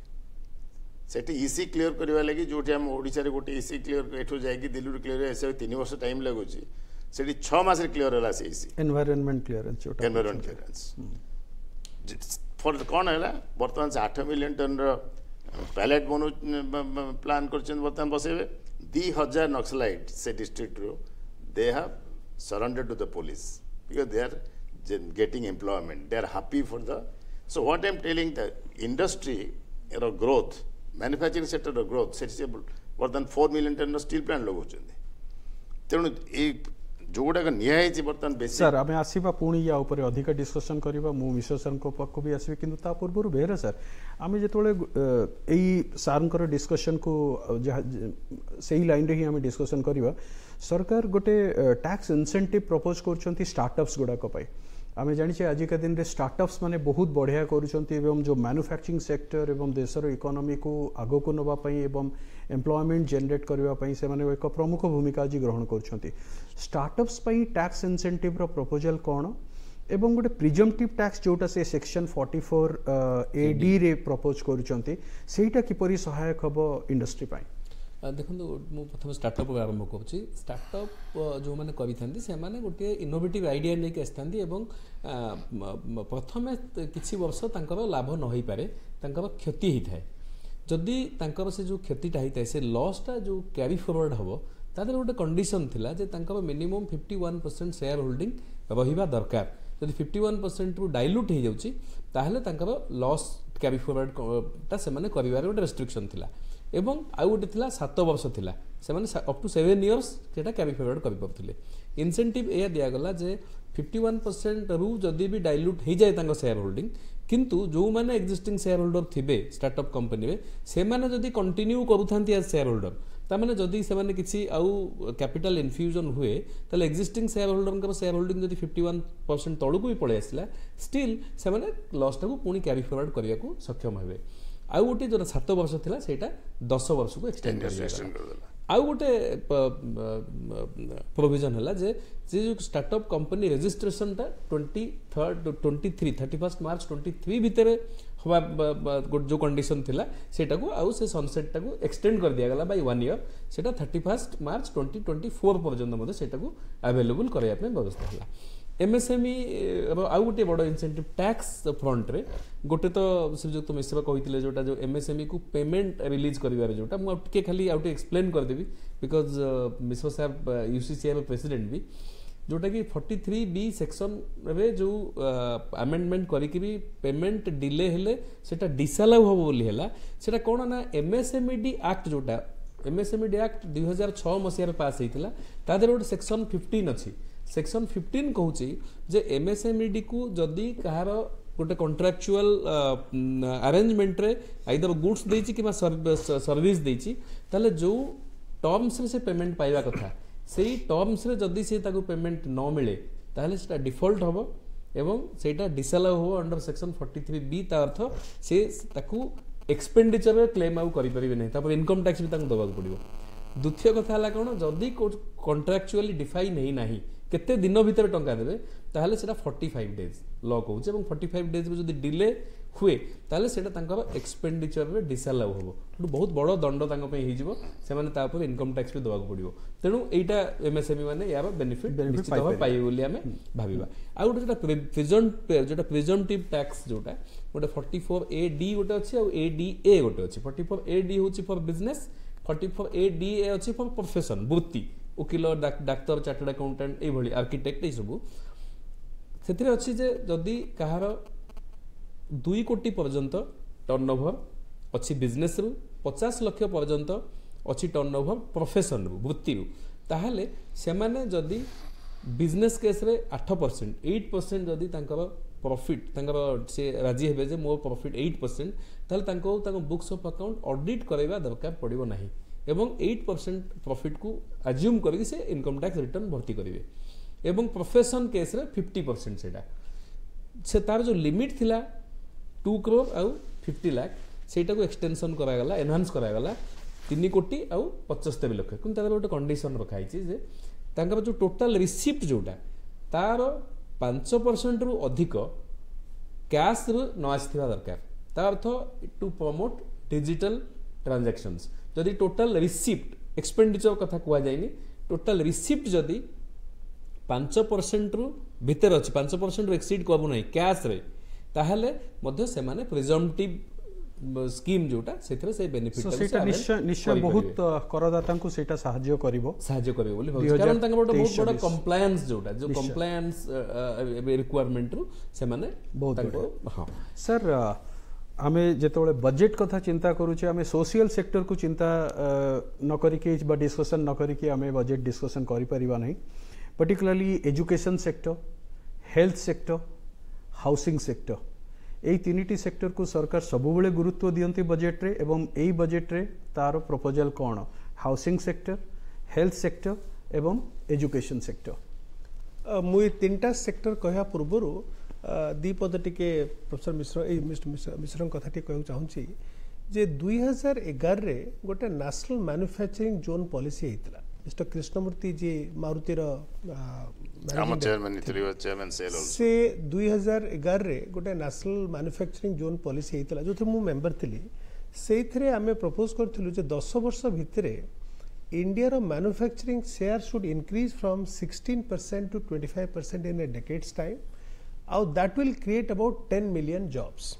ସେଠି ଇ ସି କ୍ଲିୟର କରିବା ଲାଗି ଯେଉଁଠି ଆମ ଓଡ଼ିଶାରେ ଗୋଟେ ଇ ସି କ୍ଲିୟର ଏଠୁ ଯାଇକି ଦିଲ୍ଲୀରୁ କ୍ଲିୟର ଆସିବାକୁ ତିନି ବର୍ଷ ଟାଇମ୍ ଲାଗୁଛି सेटी छः मास रे क्लियर होला सी सी एनवायरनमेंट क्लियरेंस छोटा एनवायरनमेंट क्लियरेंस फॉर कौन है ला वर्तमान से आठ मिलियन टन रा पैलेट बनो प्लान कर चुन वर्तमान बसे हुए दी हजार नक्सलाइट से district row they have surrender to the police because they are getting employment they are happy for the so what am telling growth manufacturing sector growth four million ton steel plant लगो तेणु ଯେଉଁଗୁଡ଼ାକ ନିଆହେଇଛି ବର୍ତ୍ତମାନ ବେଶୀ ସାର୍ ଆମେ ଆସିବା ପୁଣି ୟା ଉପରେ ଅଧିକା ଡିସ୍କସନ୍ କରିବା ମୁଁ ମିଶ୍ର ସାର୍ଙ୍କ ପାଖକୁ ବି ଆସିବି କିନ୍ତୁ ତା ପୂର୍ବରୁ ବେହେରା ସାର୍ ଆମେ ଯେତେବେଳେ ଏଇ ସାର୍ଙ୍କର ଡିସ୍କସନ୍କୁ ଯାହା ସେଇ ଲାଇନ୍ରେ ହିଁ ଆମେ ଡିସ୍କସନ୍ କରିବା ସରକାର ଗୋଟେ ଟ୍ୟାକ୍ସ ଇନସେଣ୍ଟିଭ୍ ପ୍ରପୋଜ୍ କରୁଛନ୍ତି ଷ୍ଟାର୍ଟଅପ୍ସ ଗୁଡ଼ାକ ପାଇଁ আমি ଜାଣିଛେ ଆଜିକା ଦିନରେ ଷ୍ଟାର୍ଟଅପ୍ସ ମାନେ ବହୁତ ବଢ଼ିଆ କରୁଛନ୍ତି ଏବଂ ଯେଉଁ ମାନୁଫ୍ୟାକ୍ଚରିଂ ସେକ୍ଟର ଏବଂ ଦେଶର ଇକୋନୋମିକୁ ଆଗକୁ ନେବା ପାଇଁ ଏବଂ ଏମ୍ପ୍ଲୟମେଣ୍ଟ ଜେନେରେଟ୍ କରିବା ପାଇଁ ସେମାନେ ଏକ ପ୍ରମୁଖ ଭୂମିକା ଆଜି ଗ୍ରହଣ କରୁଛନ୍ତି ଷ୍ଟାର୍ଟଅପ୍ସ ପାଇଁ ଟ୍ୟାକ୍ସ ଇନ୍ସେଣ୍ଟିଭ୍ର ପ୍ରପୋଜାଲ୍ କ'ଣ ଏବଂ ଗୋଟେ ପ୍ରିଜମ୍ପଟିଭ୍ ଟ୍ୟାକ୍ସ ଯେଉଁଟା ସେ ସେକ୍ସନ୍ ଫର୍ଟି ଫୋର୍ ଏଡିରେ ପ୍ରପୋଜ୍ କରୁଛନ୍ତି ସେଇଟା କିପରି ସହାୟକ ହେବ ଇଣ୍ଡଷ୍ଟ୍ରି ପାଇଁ ଦେଖନ୍ତୁ ମୁଁ ପ୍ରଥମେ ଷ୍ଟାର୍ଟଅପ୍କୁ ଆରମ୍ଭ କରୁଛି ଷ୍ଟାର୍ଟଅପ୍ ଯେଉଁମାନେ କରିଥାନ୍ତି ସେମାନେ ଗୋଟିଏ ଇନୋଭେଟିଭ୍ ଆଇଡ଼ିଆ ନେଇକି ଆସିଥାନ୍ତି ଏବଂ ପ୍ରଥମେ କିଛି ବର୍ଷ ତାଙ୍କର ଲାଭ ନ ହୋଇପାରେ ତାଙ୍କର କ୍ଷତି ହୋଇଥାଏ ଯଦି ତାଙ୍କର ସେ ଯେଉଁ କ୍ଷତିଟା ହୋଇଥାଏ ସେ ଲସ୍ଟା ଯେଉଁ କ୍ୟାରି ଫରୱାର୍ଡ଼ ହେବ ତା ଦେହରେ ଗୋଟେ କଣ୍ଡିସନ୍ ଥିଲା ଯେ ତାଙ୍କର minimum fifty one percent shareholding ରହିବା ଦରକାର ଯଦି ଫିଫ୍ଟି ୱାନ୍ ପରସେଣ୍ଟରୁ ଡାଇଲ୍ୟୁଟ୍ ହୋଇଯାଉଛି ତାହେଲେ ତାଙ୍କର ଲସ୍ କ୍ୟାରି ଫରୱାର୍ଡ଼ଟା ସେମାନେ କରିବାରେ ଗୋଟେ ରେଷ୍ଟ୍ରିକ୍ସନ୍ ଥିଲା ଏବଂ ଆଉ ଗୋଟେ ଥିଲା ସାତ ବର୍ଷ ଥିଲା ସେମାନେ ଅପ୍ ଟୁ ସେଭେନ୍ ଇୟର୍ସ ସେଇଟା କ୍ୟାରି ଫରୱାର୍ଡ଼ କରିପାରୁଥିଲେ ଇନସେଣ୍ଟିଭ୍ ଏଇଆ ଦିଆଗଲା ଯେ ଫିଫ୍ଟି ୱାନ୍ ପରସେଣ୍ଟରୁ ଯଦି ବି ଡାଇଲ୍ୟୁଟ୍ ହୋଇଯାଏ ତାଙ୍କ ସେୟାର ହୋଲ୍ଡିଂ କିନ୍ତୁ ଯେଉଁମାନେ ଏକ୍ଜିଷ୍ଟିଂ ସେୟାର ହୋଲ୍ଡର ଥିବେ ଷ୍ଟାର୍ଟଅପ୍ କମ୍ପାନୀରେ ସେମାନେ ଯଦି କଣ୍ଟିନ୍ୟୁ କରୁଥାନ୍ତି ଆଜ୍ ସେୟାର ହୋଲ୍ଡର ତାମାନେ ଯଦି ସେମାନେ କିଛି ଆଉ କ୍ୟାପିଟାଲ ଇନଫ୍ୟୁଜନ୍ ହୁଏ ତାହେଲେ ଏକ୍ଜିଷ୍ଟିଂ ସେୟାର ହୋଲ୍ଡରଙ୍କର ସେୟାର ହୋଲ୍ଡିଂ ଯଦି ଫିଫ୍ଟି ୱାନ୍ ପରସେଣ୍ଟ ତଳକୁ ବି ପଳେଇ ଆସିଲା ଷ୍ଟିଲ୍ ସେମାନେ ଲସ୍ଟାକୁ ପୁଣି କ୍ୟାରି ଫରୱାର୍ଡ଼ କରିବାକୁ ସକ୍ଷମ ହେବେ ଆଉ ଗୋଟେ ଯେଉଁଟା ସାତ ବର୍ଷ ଥିଲା ସେଇଟା ଦଶ ବର୍ଷକୁ ଏକ୍ସଟେଣ୍ଡ କରିଦେଲା ଆଉ ଗୋଟେ ପ୍ରୋଭିଜନ୍ ହେଲା ଯେ ସେ ଯେଉଁ startup company ରେଜିଷ୍ଟ୍ରେସନଟା twenty third twenty three thirty first March twenty three ଭିତରେ ହେବା ଯେଉଁ କଣ୍ଡିସନ୍ ଥିଲା ସେଇଟାକୁ ଆଉ ସେ ସନ୍ସେଟ୍ଟାକୁ ଏକ୍ସଟେଣ୍ଡ କରିଦିଆଗଲା ବାଇ ୱାନ୍ ଇୟର୍ ସେଇଟା thirty first March twenty twenty four ପର୍ଯ୍ୟନ୍ତ ମଧ୍ୟ ସେଇଟାକୁ ଆଭେଲେବୁଲ୍ କରିବା ପାଇଁ ବ୍ୟବସ୍ଥା ହେଲା ଏମ୍ଏସ୍ଏମ୍ଇ ଆଉ ଗୋଟିଏ ବଡ଼ ଇନସେଣ୍ଟିଭ୍ ଟ୍ୟାକ୍ସ ଫ୍ରଣ୍ଟରେ ଗୋଟେ ତ ଶ୍ରୀଯୁକ୍ତ ମିଶ୍ର କହିଥିଲେ ଯେଉଁଟା ଯେଉଁ ଏମ୍ଏସ୍ଏମ୍ଇକୁ ପେମେଣ୍ଟ ରିଲିଜ୍ କରିବାର ଯେଉଁଟା ମୁଁ ଆଉ ଟିକେ ଖାଲି ଆଉ ଟିକେ ଏକ୍ସପ୍ଲେନ୍ କରିଦେବି ବିକଜ୍ ମିଶ୍ର ସାହେବ ୟୁ ସି ସିଆଇର ପ୍ରେସିଡେଣ୍ଟ ବି ଯେଉଁଟାକି ଫର୍ଟି ଥ୍ରୀ ବି ସେକ୍ସନ୍ରେ ଯେଉଁ ଆମେଣ୍ଡମେଣ୍ଟ କରିକି ବି ପେମେଣ୍ଟ ଡିଲେ ହେଲେ ସେଟା ଡିସାଲାଉ ହେବ ବୋଲି ହେଲା ସେଟା କ'ଣ ନା ଏମ୍ଏସ୍ଏମ୍ଇଡି ଆକ୍ଟ ଯେଉଁଟା ଏମ୍ଏସ୍ଏମ୍ଇଡି ଆକ୍ଟ ଦୁଇ ହଜାର ଛଅ ମସିହାରେ ପାସ୍ ହେଇଥିଲା ତା ଦେହରେ ଗୋଟେ ସେକ୍ସନ୍ ଫିଫ୍ଟିନ୍ ଅଛି ସେକ୍ସନ୍ ଫିଫ୍ଟିନ୍ କହୁଛି ଯେ ଏମ୍ଏସ୍ଏମ୍ଇଡ଼ିକୁ ଯଦି କାହାର ଗୋଟେ କଣ୍ଟ୍ରାକ୍ଚୁଆଲ୍ ଆରେଞ୍ଜମେଣ୍ଟରେ ଆଇଦର ଗୁଡ୍ସ ଦେଇଛି କିମ୍ବା ସର୍ଭିସ୍ ଦେଇଛି ତାହେଲେ ଯେଉଁ ଟର୍ମସରେ ସେ ପେମେଣ୍ଟ ପାଇବା କଥା ସେଇ ଟର୍ମସରେ ଯଦି ସେ ତାକୁ ପେମେଣ୍ଟ ନ ମିଳେ ତାହେଲେ ସେଟା ଡିଫଲ୍ଟ ହେବ ଏବଂ ସେଇଟା ଡିସାଲାଉ ହେବ under section forty three B ତା ଅର୍ଥ ସେ ତାକୁ ଏକ୍ସପେଣ୍ଡିଚରରେ କ୍ଲେମ୍ ଆଉ କରିପାରିବେ ନାହିଁ ତାପରେ ଇନକମ୍ ଟ୍ୟାକ୍ସ ବି ତାଙ୍କୁ ଦେବାକୁ ପଡ଼ିବ ଦ୍ୱିତୀୟ କଥା ହେଲା କ'ଣ ଯଦି କଣ୍ଟ୍ରାକ୍ଚୁଆଲି ଡିଫାଇନ୍ ହେଇନାହିଁ କେତେ ଦିନ ଭିତରେ ଟଙ୍କା ଦେବେ ତାହେଲେ ସେଇଟା ଫର୍ଟି ଫାଇଭ୍ ଡେଜ୍ ଲ କହୁଛି ଏବଂ ଫର୍ଟି ଫାଇଭ୍ ଡେଜ୍ରେ ଯଦି ଡିଲେ ହୁଏ ତାହେଲେ ସେଇଟା ତାଙ୍କର ଏକ୍ସପେଣ୍ଡିଚରରେ ଡିସାଲାଉ ହେବ ଗୋଟେ ବହୁତ ବଡ଼ ଦଣ୍ଡ ତାଙ୍କ ପାଇଁ ହେଇଯିବ ସେମାନେ ତା ଉପରେ ଇନକମ୍ ଟ୍ୟାକ୍ସ ବି ଦେବାକୁ ପଡ଼ିବ ତେଣୁ ଏଇଟା ଏମ୍ଏସ୍ଏମ୍ଇ ମାନେ ଏହାର ବେନିଫିଟ୍ ନିଶ୍ଚିତ ଭାବେ ପାଇବେ ବୋଲି ଆମେ ଭାବିବା ଆଉ ଗୋଟେ ଯେଉଁଟା ପ୍ରିଜନ୍ ଯେଉଁଟା ପ୍ରିଜମ୍ଟିଭ୍ ଟ୍ୟାକ୍ସ ଯେଉଁଟା ଗୋଟେ ଫର୍ଟି ଫୋର୍ ଏ ଡି ଗୋଟେ ଅଛି ଆଉ ଏ ଡି ଏ ଗୋଟେ ଅଛି ଫର୍ଟି ଫୋର୍ ଏ ଡି ହେଉଛି for business forty four A D A ଅଛି ଫର୍ ପ୍ରଫେସନ୍ ବୃତ୍ତି ଓକିଲ ଡାକ୍ତର ଚାର୍ଟାର୍ଡ ଆକାଉଣ୍ଟାଣ୍ଟ ଏଇଭଳି ଆର୍କିଟେକ୍ଟ ଏଇସବୁ ସେଥିରେ ଅଛି ଯେ ଯଦି କାହାର ଦୁଇ କୋଟି ପର୍ଯ୍ୟନ୍ତ ଟର୍ଣ୍ଣଓଭର ଅଛି ବିଜନେସ୍ରୁ ପଚାଶ ଲକ୍ଷ ପର୍ଯ୍ୟନ୍ତ ଅଛି ଟର୍ଣ୍ଣଓଭର ପ୍ରଫେସନ୍ରୁ ବୃତ୍ତିରୁ ତାହେଲେ ସେମାନେ ଯଦି ବିଜନେସ୍ କେସ୍ରେ ଆଠ ପରସେଣ୍ଟ ଏଇଟ୍ ପରସେଣ୍ଟ ଯଦି ତାଙ୍କର ପ୍ରଫିଟ୍ ତାଙ୍କର ସେ ରାଜି ହେବେ ଯେ ମୋ ପ୍ରଫିଟ୍ ଏଇଟ୍ ପରସେଣ୍ଟ ତାହେଲେ ତାଙ୍କୁ ତାଙ୍କ ବୁକ୍ସ ଅଫ୍ ଆକାଉଣ୍ଟ ଅଡ଼ିଟ୍ କରାଇବା ଦରକାର ପଡ଼ିବ ନାହିଁ ଏବଂ ଏଇଟ୍ ପରସେଣ୍ଟ ପ୍ରଫିଟ୍କୁ ଆଜ୍ୟୁମ୍ କରିକି ସେ ଇନକମ୍ ଟ୍ୟାକ୍ସ ରିଟର୍ଣ୍ଣ ଭର୍ତ୍ତି କରିବେ ଏବଂ ପ୍ରଫେସନ୍ କେସ୍ରେ ଫିଫ୍ଟି ପରସେଣ୍ଟ ସେଇଟା ସେ ତାର ଯେଉଁ ଲିମିଟ୍ ଥିଲା ଟୁ କ୍ରୋର୍ ଆଉ ଫିଫ୍ଟି ଲାକ୍ ସେଇଟାକୁ ଏକ୍ସଟେନ୍ସନ୍ କରାଗଲା ଏନହାନ୍ସ କରାଗଲା ତିନି କୋଟି ଆଉ ପଚସ୍ତରୀ ଲକ୍ଷ କିନ୍ତୁ ତା'ର ଗୋଟେ କଣ୍ଡିସନ୍ ରଖାହେଇଛି ଯେ ତାଙ୍କର ଯେଉଁ ଟୋଟାଲ୍ ରିସିପ୍ଟ ଯେଉଁଟା ତା'ର ପାଞ୍ଚ ପରସେଣ୍ଟରୁ ଅଧିକ କ୍ୟାସ୍ରୁ ନ ଆସିଥିବା ଦରକାର ତା ଅର୍ଥ ଟୁ ପ୍ରମୋଟ୍ ଡିଜିଟାଲ୍ ଟ୍ରାଞ୍ଜାକ୍ସନ୍ସ যদি টোটাল ରିସିପ୍ଟ ଏକ୍ସପେଣ୍ଡିଚର କଥା କୁହାଯାଇନି ଟୋଟାଲ ରିସିପ୍ଟ ଯଦି ପାଞ୍ଚ ପରସେଣ୍ଟରୁ ଭିତରେ ଅଛି ପାଞ୍ଚ ପରସେଣ୍ଟରୁ ଏକ୍ସିଡ୍ କରୁନାହିଁ କ୍ୟାସ୍ରେ ତାହେଲେ ମଧ୍ୟ ସେମାନେ ପ୍ରିଜମ୍ପଟିଭ୍ ସ୍କିମ୍ ଯୋଉଟା ସେଥିରେ ସେଇ ବେନିଫିଟ୍ ସେଇଟା ନିଶ୍ଚୟ ନିଶ୍ଚୟ ବହୁତ କରଦାତାଙ୍କୁ ସେଇଟା ସାହାଯ୍ୟ କରିବ ସାହାଯ୍ୟ କରିବ ବୋଲି ଭାବୁଛି କାରଣ ତାଙ୍କର ଗୋଟେ ବହୁତ ବଡ଼ କମ୍ପ୍ଲାଏନ୍ସ ଯୋଉଟା ଯୋଉ କମ୍ପ୍ଲାଏନ୍ସ ରିକ୍ୱାରମେଣ୍ଟରୁ ସେମାନେ ବହୁତ ହଁ ସାର୍ आम जिते बजेट कथा चिंता करुचे आम सोशियाल सेक्टर को चिंता नक डिस्कसन नक आम budget discussion करटिकुलाली education sector health sector housing sector यही तीन टी सेक्टर को सरकार सब गुरुत्व दिखती बजेट्रे यही बजेट्रे तार प्रपोजाल कौन हाउसींग सेक्टर हेल्थ सेक्टर एवं एजुकेशन सेक्टर मुई तीन टा सेक्टर कह पूर्वर ଦୁଇପଦ ଟିକେ ପ୍ରଫେସର ମିଶ୍ର ଏଇ ମିଶ୍ରଙ୍କ କଥା ଟିକେ କହିବାକୁ ଚାହୁଁଛି ଯେ ଦୁଇ ହଜାର ଏଗାରରେ ଗୋଟେ ନ୍ୟାସନାଲ ମାନୁଫ୍ୟାକ୍ଚରିଂ ଜୋନ୍ ପଲିସି ହେଇଥିଲା ମିଷ୍ଟର କ୍ରିଷ୍ଣମୂର୍ତ୍ତି ଯିଏ ମାରୁତିର ସେ ଦୁଇ ହଜାର ଏଗାରରେ ଗୋଟେ ନ୍ୟାସନାଲ ମାନୁଫ୍ୟାକ୍ଚରିଂ ଜୋନ୍ ପଲିସି ହେଇଥିଲା ଯେଉଁଥିରେ ମୁଁ ମେମ୍ବର ଥିଲି ସେଇଥିରେ ଆମେ ପ୍ରପୋଜ୍ କରିଥିଲୁ ଯେ ଦଶ ବର୍ଷ ଭିତରେ ଇଣ୍ଡିଆର manufacturing share should increase from sixteen percent to twenty five percent in a decade's time ଆଉ that will create about ten million jobs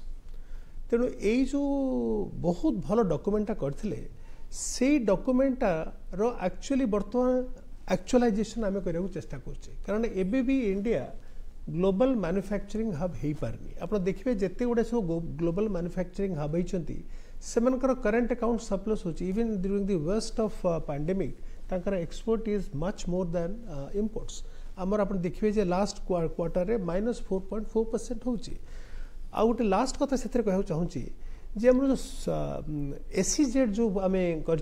ତେଣୁ ଏଇ ଯେଉଁ ବହୁତ ଭଲ ଡକ୍ୟୁମେଣ୍ଟଟା କରିଥିଲେ ସେଇ ଡକ୍ୟୁମେଣ୍ଟଟାର ଆକ୍ଚୁଆଲି ବର୍ତ୍ତମାନ ଆକ୍ଚୁଆଲାଇଜେସନ୍ ଆମେ କରିବାକୁ ଚେଷ୍ଟା କରୁଛେ କାରଣ ଏବେ ବି ଇଣ୍ଡିଆ ଗ୍ଲୋବାଲ୍ ମାନୁଫ୍ୟାକ୍ଚରିଂ ହବ୍ ହେଇପାରୁନି ଆପଣ ଦେଖିବେ ଯେତେ ଗୁଡ଼େ ସବୁ ଗ୍ଲୋବାଲ୍ ମାନୁଫ୍ୟାକ୍ଚରିଂ ହବ୍ ହେଇଛନ୍ତି ସେମାନଙ୍କର କରେଣ୍ଟ ଆକାଉଣ୍ଟ ସପ୍ଲସ୍ ହେଉଛି even during the west of pandemic ତାଙ୍କର export is much more than imports आमर आप देखिए लास्ट क्वार्टर में minus four point four percent हो गोटे लास्ट कथा से कह चाहिए जो एसी जेड जो आम कर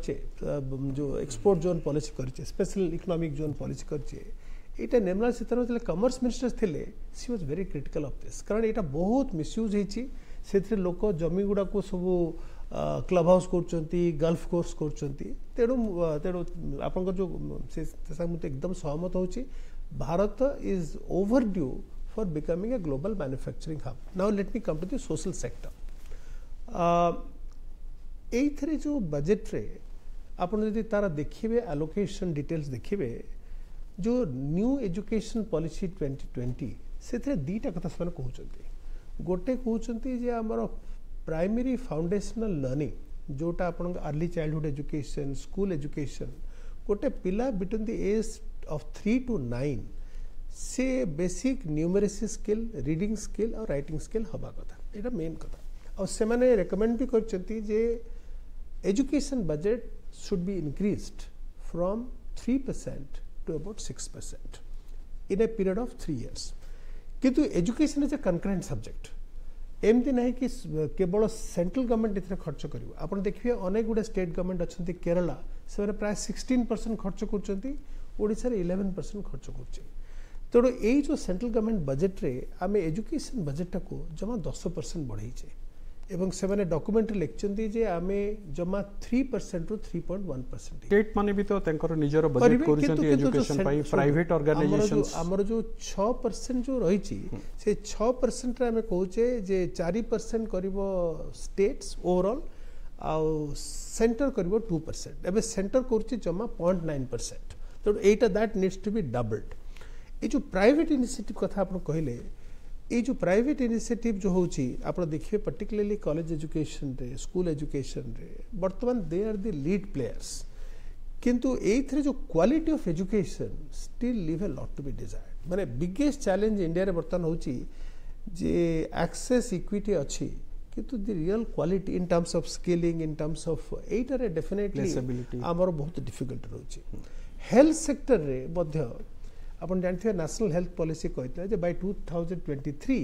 जो एक्सपोर्ट जोन पलिसी कर स्पेशल इकोनॉमिक जोन पलिसी करे निर्मला सीतारमण जो कमर्स मिनिस्टर थे she was very critical of this कारण यहाँ बहुत मिसयूज होती हो जमी गुड़ाक सब क्लब हाउस कर गल्फ कोर्स करेणु तेणु आप एकदम सहमत हो Bharat is overdue for becoming a global manufacturing hub. Now let me come to the social sector. Uh, a jo budget re, apun jodi tara dekhibe allocation details dekhibe, jo new education policy 2020, sethre di ta kotha sman kohuchanti. Gote kohuchanti je amar primary foundational learning, jota apun early childhood education, school education, gote pila between the age of 3 to 9 say basic numeracy skill reading skill R writing skill হওয়া কথা এটা মেন কথা আর সেমানে রেকমেন্ড বি করছেন যে education budget should be increased from 3% to about 6% in a period of 3 years কিন্তু education is a concurrent subject এমতি না কি কেবল সেন্ট্রাল গভর্নমেন্ট এতে খরচ করব আপনার দেখবে অনেক গুড়ে স্টেট গভর্নমেন্ট অনেক কেরলা সে প্রায় সিক্সটিন পরসেন্ট খরচ করছেন ଓଡ଼ିଶାରେ ଇଲେଭେନ୍ ପରସେଣ୍ଟ ଖର୍ଚ୍ଚ କରୁଛି ତେଣୁ ଏଇ ଯେଉଁ ସେଣ୍ଟ୍ରାଲ ଗଭର୍ଣ୍ଣମେଣ୍ଟ ବଜେଟ୍ରେ ଆମେ ଏଜୁକେସନ୍ ବଜେଟ୍ଟାକୁ ଜମା ଦଶ ପରସେଣ୍ଟ ବଢ଼େଇଛେ এবং সেমানে ডকুমেন্টে লিখছন্তি যে আমি জমা 3% রু 3.1% স্টেট মানে বি তো তেনকর নিজর বাজেট করিছন্তি এডুকেশন পাই প্রাইভেট অর্গানাইজেশনস আমার যে 6% যে রহিছি সে 6% রে আমি কହୁছে যে 4% করিব স্টেটস ওভারঅল আউ সেন্টার করিব 2% এবে সেন্টার করছি জমা 0.9% तेणु यहाँ that needs to be doubled yo private initiative क्या कहले यो प्राइट इनिसीएटिव जो हूँ आप देखिए पर्टिकुलरली कलेज एजुकेशन रे स्कूल एजुकेशन रे वर्तमान they are the lead players किंतु ये जो quality of education still leave a lot to be desired मैंने बिगेस्ट चैलेंज इंडिया में बर्तमान हूँ जे एक्सेस इक्विटी अच्छी किंतु the real quality in terms of skilling in terms of एटारे definitely बहुत डिफिकल्ट रोचे ହେଲ୍ଥ ସେକ୍ଟରରେ ମଧ୍ୟ ଆପଣ ଜାଣିଥିବେ ନ୍ୟାସନାଲ୍ ହେଲ୍ଥ ପଲିସି କହିଥିଲା ଯେ by two thousand twenty three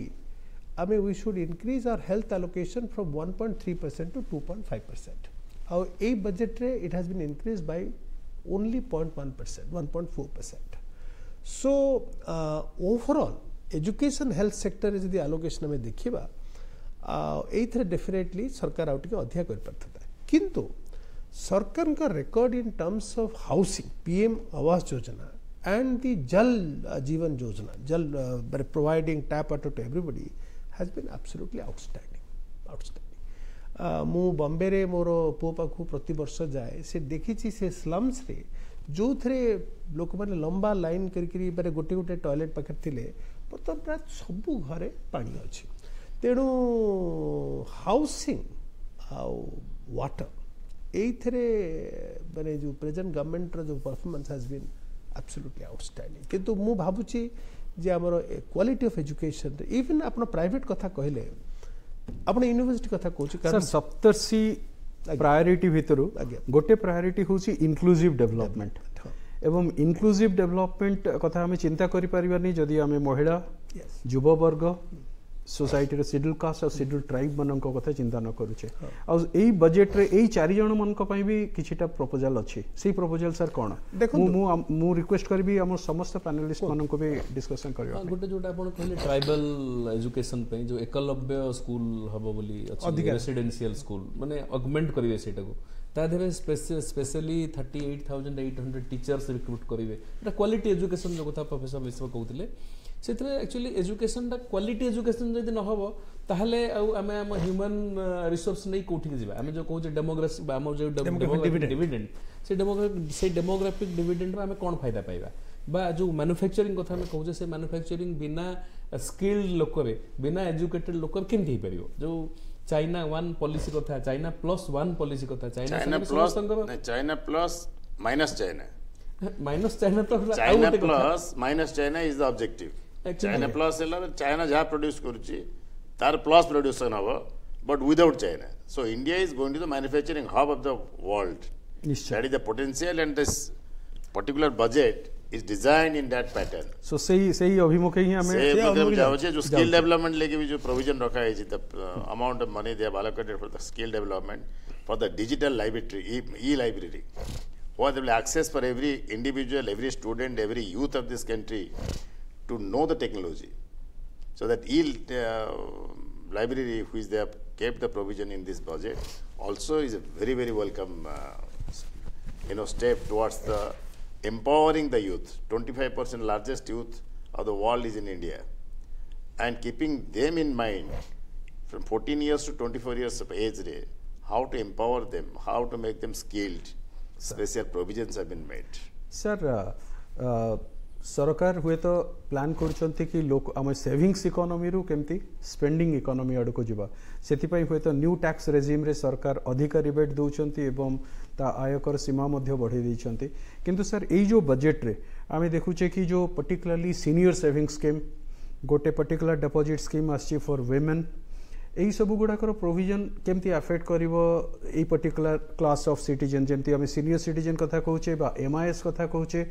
ଆମେ we should increase our health allocation from one point three percent to two point five percent ଆଉ ଏଇ ବଜେଟ୍ରେ it has been increase by only point one percent one point four percent so overall education health ସେକ୍ଟରରେ ଯଦି ଆଲୋକେସନ୍ ଆମେ ଦେଖିବା ଏଇଥିରେ ଡେଫିନେଟଲି ସରକାର ଆଉ ଟିକେ ଅଧିକା କରିପାରିଥାନ୍ତା କିନ୍ତୁ सरकार का record in terms of housing PM Awas Yojana and the Jal Jeevan Yojana जल providing tap water to everybody has been absolutely outstanding outstanding मु बॉम्बे रे मोर पो पाखु वर्ष जाए से देखी से स्लम्स रे जो थे लोक मैंने लंबा लाइन कर मैंने गोटे गोटे टॉयलेट पाखे थे बर्तमान प्राय सब घरे पानी अच्छे तेणु हाउसिंग आउ वाटर ଏଇଥିରେ ମାନେ ଯେଉଁ ପ୍ରେଜେଣ୍ଟ ଗଭର୍ଣ୍ଣମେଣ୍ଟର ଯେଉଁ performance has been absolutely outstanding କିନ୍ତୁ ମୁଁ ଭାବୁଛି ଯେ ଆମର କ୍ୱାଲିଟି ଅଫ୍ ଏଜୁକେସନରେ ଇଭେନ୍ ଆପଣ ପ୍ରାଇଭେଟ୍ କଥା କହିଲେ ଆପଣ ୟୁନିଭର୍ସିଟି କଥା କହୁଛି କାରଣ ସପ୍ତର୍ଷି ପ୍ରାୟୋରିଟି ଭିତରୁ ଗୋଟେ ପ୍ରାୟୋରିଟି ହେଉଛି ଇନକ୍ଲୁସିଭ୍ ଡେଭଲପମେଣ୍ଟ ଏବଂ ଇନକ୍ଲୁସିଭ୍ ଡେଭଲପମେଣ୍ଟ କଥା ଆମେ ଚିନ୍ତା କରିପାରିବାନି ଯଦି ଆମେ ମହିଳା ଯୁବବର୍ଗ সোসাইটির সিডুল কাস্ট আর সিডুল ট্রাইব মানক কথা চিন্তা ন করুছে আর এই বজেটরে এই চারি জন মানক পাই বি কিছুটা প্রপোজাল আছে সেই প্রপোজাল স্যার কোন মু মু রিকোয়েস্ট করবি আমার সমস্ত প্যানেলিস্ট মানক বি ডিসকশন করিও গোটে যেটা আপন কইলে ট্রাইবাল এডুকেশন পে যে একলব্য স্কুল হবো বলি আছে রেসিডেন্সিয়াল স্কুল মানে অগমেন্ট করিবে সেটাকে ତା ଦେହରେ specially thirty eight thousand eight hundred teachers recruit କରିବେ ଏଇଟା କ୍ୱାଲିଟି ଏଜୁକେସନ୍ ଯେଉଁ କଥା ପ୍ରଫେସର ମିଶ୍ର କହୁଥିଲେ से एक्चुअली एजुकेशन टा क्वालिटी एजुकेशन जब न हम ताहले आउ आमे आम ह्यूमन रिसोर्स नहीं कोठी के जीवा आमे जो कहूँ जो डेमोग्राफी बा आमे जो डेमोग्राफिक डिविडेंड से डेमोग्राफिक से डेमोग्राफिक डिविडेंड बा आमे कौन फायदा पाएगा बा जो मैन्युफैक्चरिंग को था कहूँ जैसे मैन्युफैक्चरिंग बिना स्किल्ड लोग करे बिना एजुकेटेड लोक कर किन थी जो चाइना वन पॉलिसी को चाइना प्लस वन पॉलिसी को China plus China plus minus China minus China तो China minus China is the objective China plus China जहाँ प्रड्यूस कर प्लस प्रड्यूसन हम but without China so India is going to the manufacturing hub of the world that is the potential and this particular budget is design in that pattern so सही सही अभिमुख ही हमें सही अभिमुख जाउछे जो स्किल डेवलपमेंट लेके भी जो प्रोविजन रखा है जी the amount of money they allocated for the skill development for the digital library e library what they access for every individual every student every youth of this country to know the technology. So that e uh, library, which they have kept the provision in this budget, also is a very, very welcome uh, you know, step towards the empowering the youth. 25% largest youth of the world is in India. And keeping them in mind, from 14 years to 24 years of age, eh, how to empower them, how to make them skilled, special provisions have been made. Sir, uh, uh ସରକାର ହୁଏତ ପ୍ଲାନ୍ କରୁଛନ୍ତି କି ଲୋକ ଆମେ ସେଭିଙ୍ଗସ୍ ଇକୋନୋମିରୁ କେମିତି ସ୍ପେଣ୍ଡିଂ ଇକୋନୋମି ଆଡ଼କୁ ଯିବା ସେଥିପାଇଁ ହୁଏତ ନ୍ୟୁ ଟ୍ୟାକ୍ସ ରେଜିମ୍ରେ ସରକାର ଅଧିକ ରିବେଟ୍ ଦେଉଛନ୍ତି ଏବଂ ତା ଆୟକର ସୀମା ମଧ୍ୟ ବଢ଼ାଇ ଦେଇଛନ୍ତି କିନ୍ତୁ ସାର୍ ଏଇ ଯେଉଁ ବଜେଟ୍ରେ ଆମେ ଦେଖୁଛେ କି ଯେଉଁ ପର୍ଟିକୁଲାରଲି ସିନିୟର ସେଭିଙ୍ଗ୍ ସ୍କିମ୍ ଗୋଟେ ପର୍ଟିକୁଲାର ଡିପୋଜିଟ୍ ସ୍କିମ୍ ଆସିଛି ଫର୍ ୱିମେନ୍ ଏଇସବୁ ଗୁଡ଼ାକର ପ୍ରୋଭିଜନ୍ କେମିତି ଆଫେକ୍ଟ କରିବ ଏଇ ପର୍ଟିକୁଲାର କ୍ଲାସ୍ ଅଫ୍ ସିଟିଜେନ୍ ଯେମିତି ଆମେ ସିନିୟର ସିଟିଜେନ୍ କଥା କହୁଛେ ବା ଏମ୍ଆଇଏସ୍ କଥା କହୁଛେ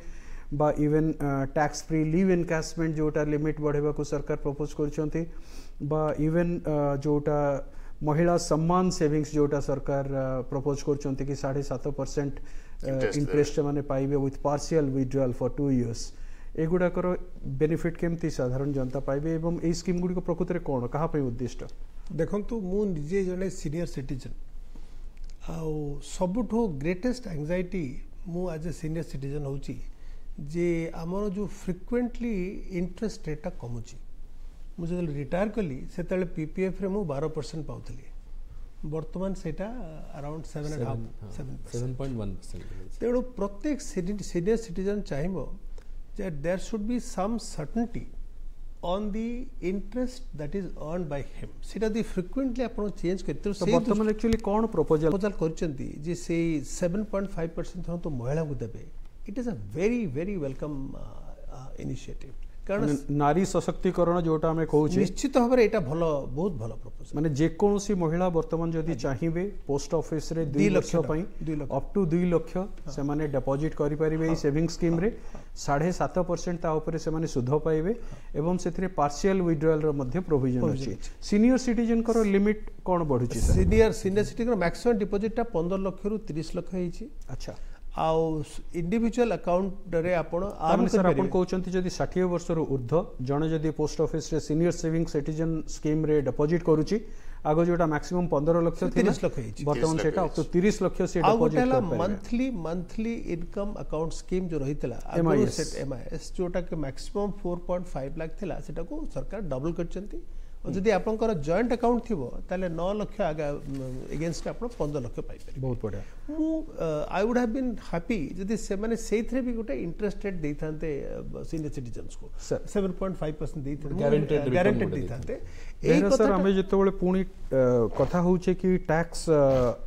even tax free leave encashment जोटा लिमिट बढ़ेबा को सरकार प्रपोज कर इवेन जोटा महिला सम्मान सेविंग्स जोटा सरकार प्रपोज कर साढ़े सात परसेंट इंटरेस्ट मैंने पाइबे with partial withdrawal for two years एगुड़ाकर benefit केमती साधारण जनता पाइबे एवं ये स्कीम गुड़ी प्रकृति में कौन क्या उद्दिष्ट देखु मुझे जन सीनियर सिटीजन आ सबुठ ग्रेटेस्ट आंगजाइट मुझे सीनियर सिटीजन हो जे आमर जो फ्रिक्वेंटली इंटरेस्ट रेटा कमुची मुझे रिटायर कली से पीपीएफ रे मुझ बार परसेंट पाँ बर्तमान हाँ। तो से अराउंड सेवेन एंड हाफ से तेणु प्रत्येक सीनियर सिटीजन चाहिए that there should be some certainty on the interest that is earn by him से दि फ्रिक्वेंटली आपन चेंज करते सो बर्तमान एक्चुअली कोन प्रपोजल प्रपोजल तो महिला को देबे it is a very very welcome uh, uh, initiative কারণ মানে নারী সশক্তিকরণ যেটা আমি কৌছি নিশ্চিত ভাবে এটা ভাল বহুত ভাল প্রপোজাল মানে যে কোনসি মহিলা বর্তমান যদি চাহিবে পোস্ট অফিস রে 2 লক্ষ পাই অপ টু 2 লক্ষ সেমানে ডিপোজিট করি পারিবে এই সেভিং স্কিম রে 7.5% তা উপরে সেমানে সুদ পাইবে এবং সেথিরে পার্সিয়াল উইথড্রয়াল র মধ্যে প্রভিজন আছে সিনিয়র সিটিজেন কর লিমিট কোন বড়ুছি সিনিয়র সিনিয়র সিটিজেন ম্যাক্সিমাম ডিপোজিটটা 15 লক্ষ রু 30 লক্ষ হইছি আচ্ছা ଆଉ ଇଣ୍ଡିଭିଜୁଆଲ ଆକାଉଣ୍ଟରେ ଆପଣ ସାର୍ ଆପଣ କହୁଛନ୍ତି ଯଦି ଷାଠିଏ ବର୍ଷରୁ ଉର୍ଦ୍ଧ୍ୱ ଜଣେ ଯଦି ପୋଷ୍ଟ ଅଫିସରେ ସିନିୟର ସେଭିଂ ସିଟିଜେନ୍ ସ୍କିମ୍ରେ ଡିପୋଜିଟ୍ କରୁଛି ଆଗ ଯୋଉଟା ମାକ୍ସିମମ୍ ପନ୍ଦର ଲକ୍ଷ ତିରିଶ ଲକ୍ଷ ହେଇଛି ବର୍ତ୍ତମାନ ସେଇଟା ଅପ୍ ଟୁ ତିରିଶ ଲକ୍ଷ ସେ ଡିପୋଜିଟ୍ ହେଲା monthly monthly income account scheme ଯୋଉ ରହିଥିଲା ଏମ୍ଆଇଏସ୍ ଯୋଉଟାକି maximum four point five lakh ଥିଲା ସେଟାକୁ ସରକାର ଡବଲ୍ କରିଛନ୍ତି ଯଦି ଆପଣଙ୍କର ଜଏଣ୍ଟ ଆକାଉଣ୍ଟ ଥିବ ତାହେଲେ ନଅ ଲକ୍ଷ ଏଗେନଷ୍ଟ ଆପଣ ପନ୍ଦର ଲକ୍ଷ ପାଇପାରିବେ ବହୁତ ବଢ଼ିଆ ମୁଁ I would have been happy ଯଦି ସେମାନେ ସେଇଥିରେ ବି ଗୋଟେ ଇଣ୍ଟରେଷ୍ଟ ରେଟ୍ ଦେଇଥାନ୍ତେ ସିନିୟର ସିଟିଜନ୍ସକୁ ସେଭେନ୍ ପଏଣ୍ଟ ଫାଇଭ୍ ପରସେଣ୍ଟ ଦେଇଥାନ୍ତେ ଗ୍ୟାରେଣ୍ଟେଡ୍ ଦେଇଥାନ୍ତେ ଏଇ କଥା ଆମେ ଯେତେବେଳେ ପୁଣି କଥା ହେଉଛେ କି tax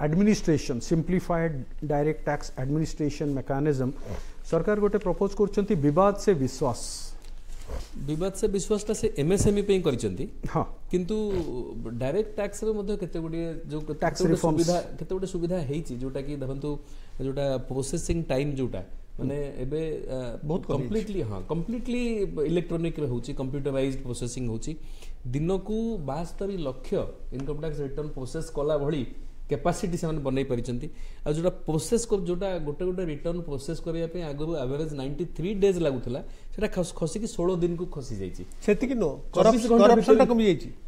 administration simplified direct tax administration mechanism ସରକାର ଗୋଟେ ପ୍ରପୋଜ୍ କରୁଛନ୍ତି ବିବାଦ ସେ ବିଶ୍ୱାସ विवाद से विश्वास से एमएसएमई e पे कर हाँ किंतु डायरेक्ट टैक्स रे मध्य केते गुडी जो टैक्स रिफॉर्म सुविधा केते गुडी सुविधा हेई छि जोटा कि धरंतु जोटा प्रोसेसिंग टाइम जोटा माने हम्म। एबे बहुत कंप्लीटली हां कंप्लीटली इलेक्ट्रॉनिक रे कंप्यूटराइज्ड प्रोसेसिंग होची दिन को 72 lakh income tax return process Cola भली ক্যাপাସିটি সেমানে বনাই পারিছন্তি আর যেটা প্রোসেস যেটা গোটে গোটে রিটর্ন প্রোসেস করিবা পে আগরু এভারেজ 93 ডেজ লাগুতলা সেটা খসিকি 16 দিন কু খসি যাইছি সেতিকি নো করাপশনটা কমি যাইছি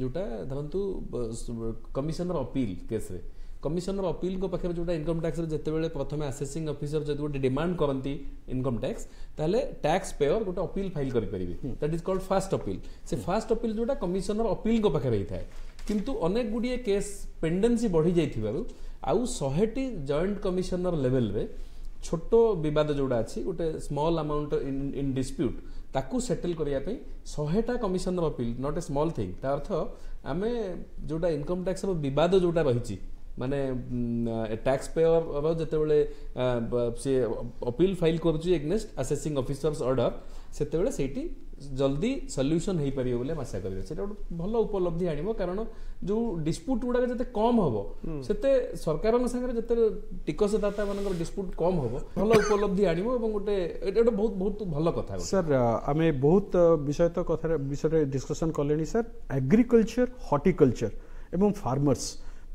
ଯେଉଁଟା ଧରନ୍ତୁ କମିଶନର ଅପିଲ କେସ୍ରେ କମିଶନର ଅପିଲଙ୍କ ପାଖରେ ଯେଉଁଟା ଇନକମ୍ ଟ୍ୟାକ୍ସରେ ଯେତେବେଳେ ପ୍ରଥମେ ଆସେସିଂ ଅଫିସର ଯଦି ଗୋଟେ ଡିମାଣ୍ଡ କରନ୍ତି ଇନକମ୍ ଟ୍ୟାକ୍ସ ତାହେଲେ ଟ୍ୟାକ୍ସ ପେୟର ଗୋଟେ ଅପିଲ ଫାଇଲ୍ କରିପାରିବେ that is called first appeal ସେ ଫାଷ୍ଟ ଅପିଲ ଯେଉଁଟା କମିଶନର ଅପିଲଙ୍କ ପାଖରେ ହେଇଥାଏ କିନ୍ତୁ ଅନେକ ଗୁଡ଼ିଏ କେସ୍ ପେଣ୍ଡେନ୍ସି ବଢ଼ିଯାଇଥିବାରୁ ଆଉ ଶହେଟି ଜଏଣ୍ଟ କମିଶନର ଲେଭେଲରେ ଛୋଟ ବିବାଦ ଯେଉଁଟା ଅଛି ଗୋଟେ ସ୍ମଲ୍ ଆମାଉଣ୍ଟ ଇନ୍ ଡିସ୍ପ୍ୟୁଟ୍ ତାକୁ ସେଟେଲ୍ କରିବା ପାଇଁ ଶହେଟା commission of appeal not a small thing ତା ଅର୍ଥ ଆମେ ଯେଉଁଟା ଇନକମ୍ ଟ୍ୟାକ୍ସର ବିବାଦ ଯେଉଁଟା ରହିଛି ମାନେ ଟ୍ୟାକ୍ସ ପେୟର ଯେତେବେଳେ ସିଏ ଅପିଲ୍ ଫାଇଲ୍ କରୁଛି ଏଗନେଷ୍ଟ ଆସେସିଂ ଅଫିସର୍ସ ଅର୍ଡ଼ର ସେତେବେଳେ ସେଇଠି ଜଲ୍ଦି ସଲ୍ୟୁସନ୍ ହେଇପାରିବ ବୋଲି ଆମେ ଆଶା କରିବା ସେଇଟା ଗୋଟେ ଭଲ ଉପଲବ୍ଧି ଆଣିବ କାରଣ ଯେଉଁ ଡିସ୍ପ୍ୟୁଟ୍ ଗୁଡ଼ାକ ଯେତେ କମ୍ ହେବ ସେତେ ସରକାରଙ୍କ ସାଙ୍ଗରେ ଯେତେ ଟିକସଦାତାମାନଙ୍କର ମାନଙ୍କର ଡିସ୍ପ୍ୟୁଟ୍ କମ୍ ହେବ ଭଲ ଉପଲବ୍ଧି ଆଣିବ ଏବଂ ଗୋଟେ ଏଇଟା ଗୋଟେ ବହୁତ ବହୁତ ଭଲ କଥା ସାର୍ ଆମେ ବହୁତ ବିଷୟ ତ କଥାରେ ବିଷୟରେ ଡିସ୍କସନ୍ କଲେଣି ସାର୍ ଆଗ୍ରିକଲଚର ହର୍ଟିକଲଚର୍ ଏବଂ ଫାର୍ମର୍ସ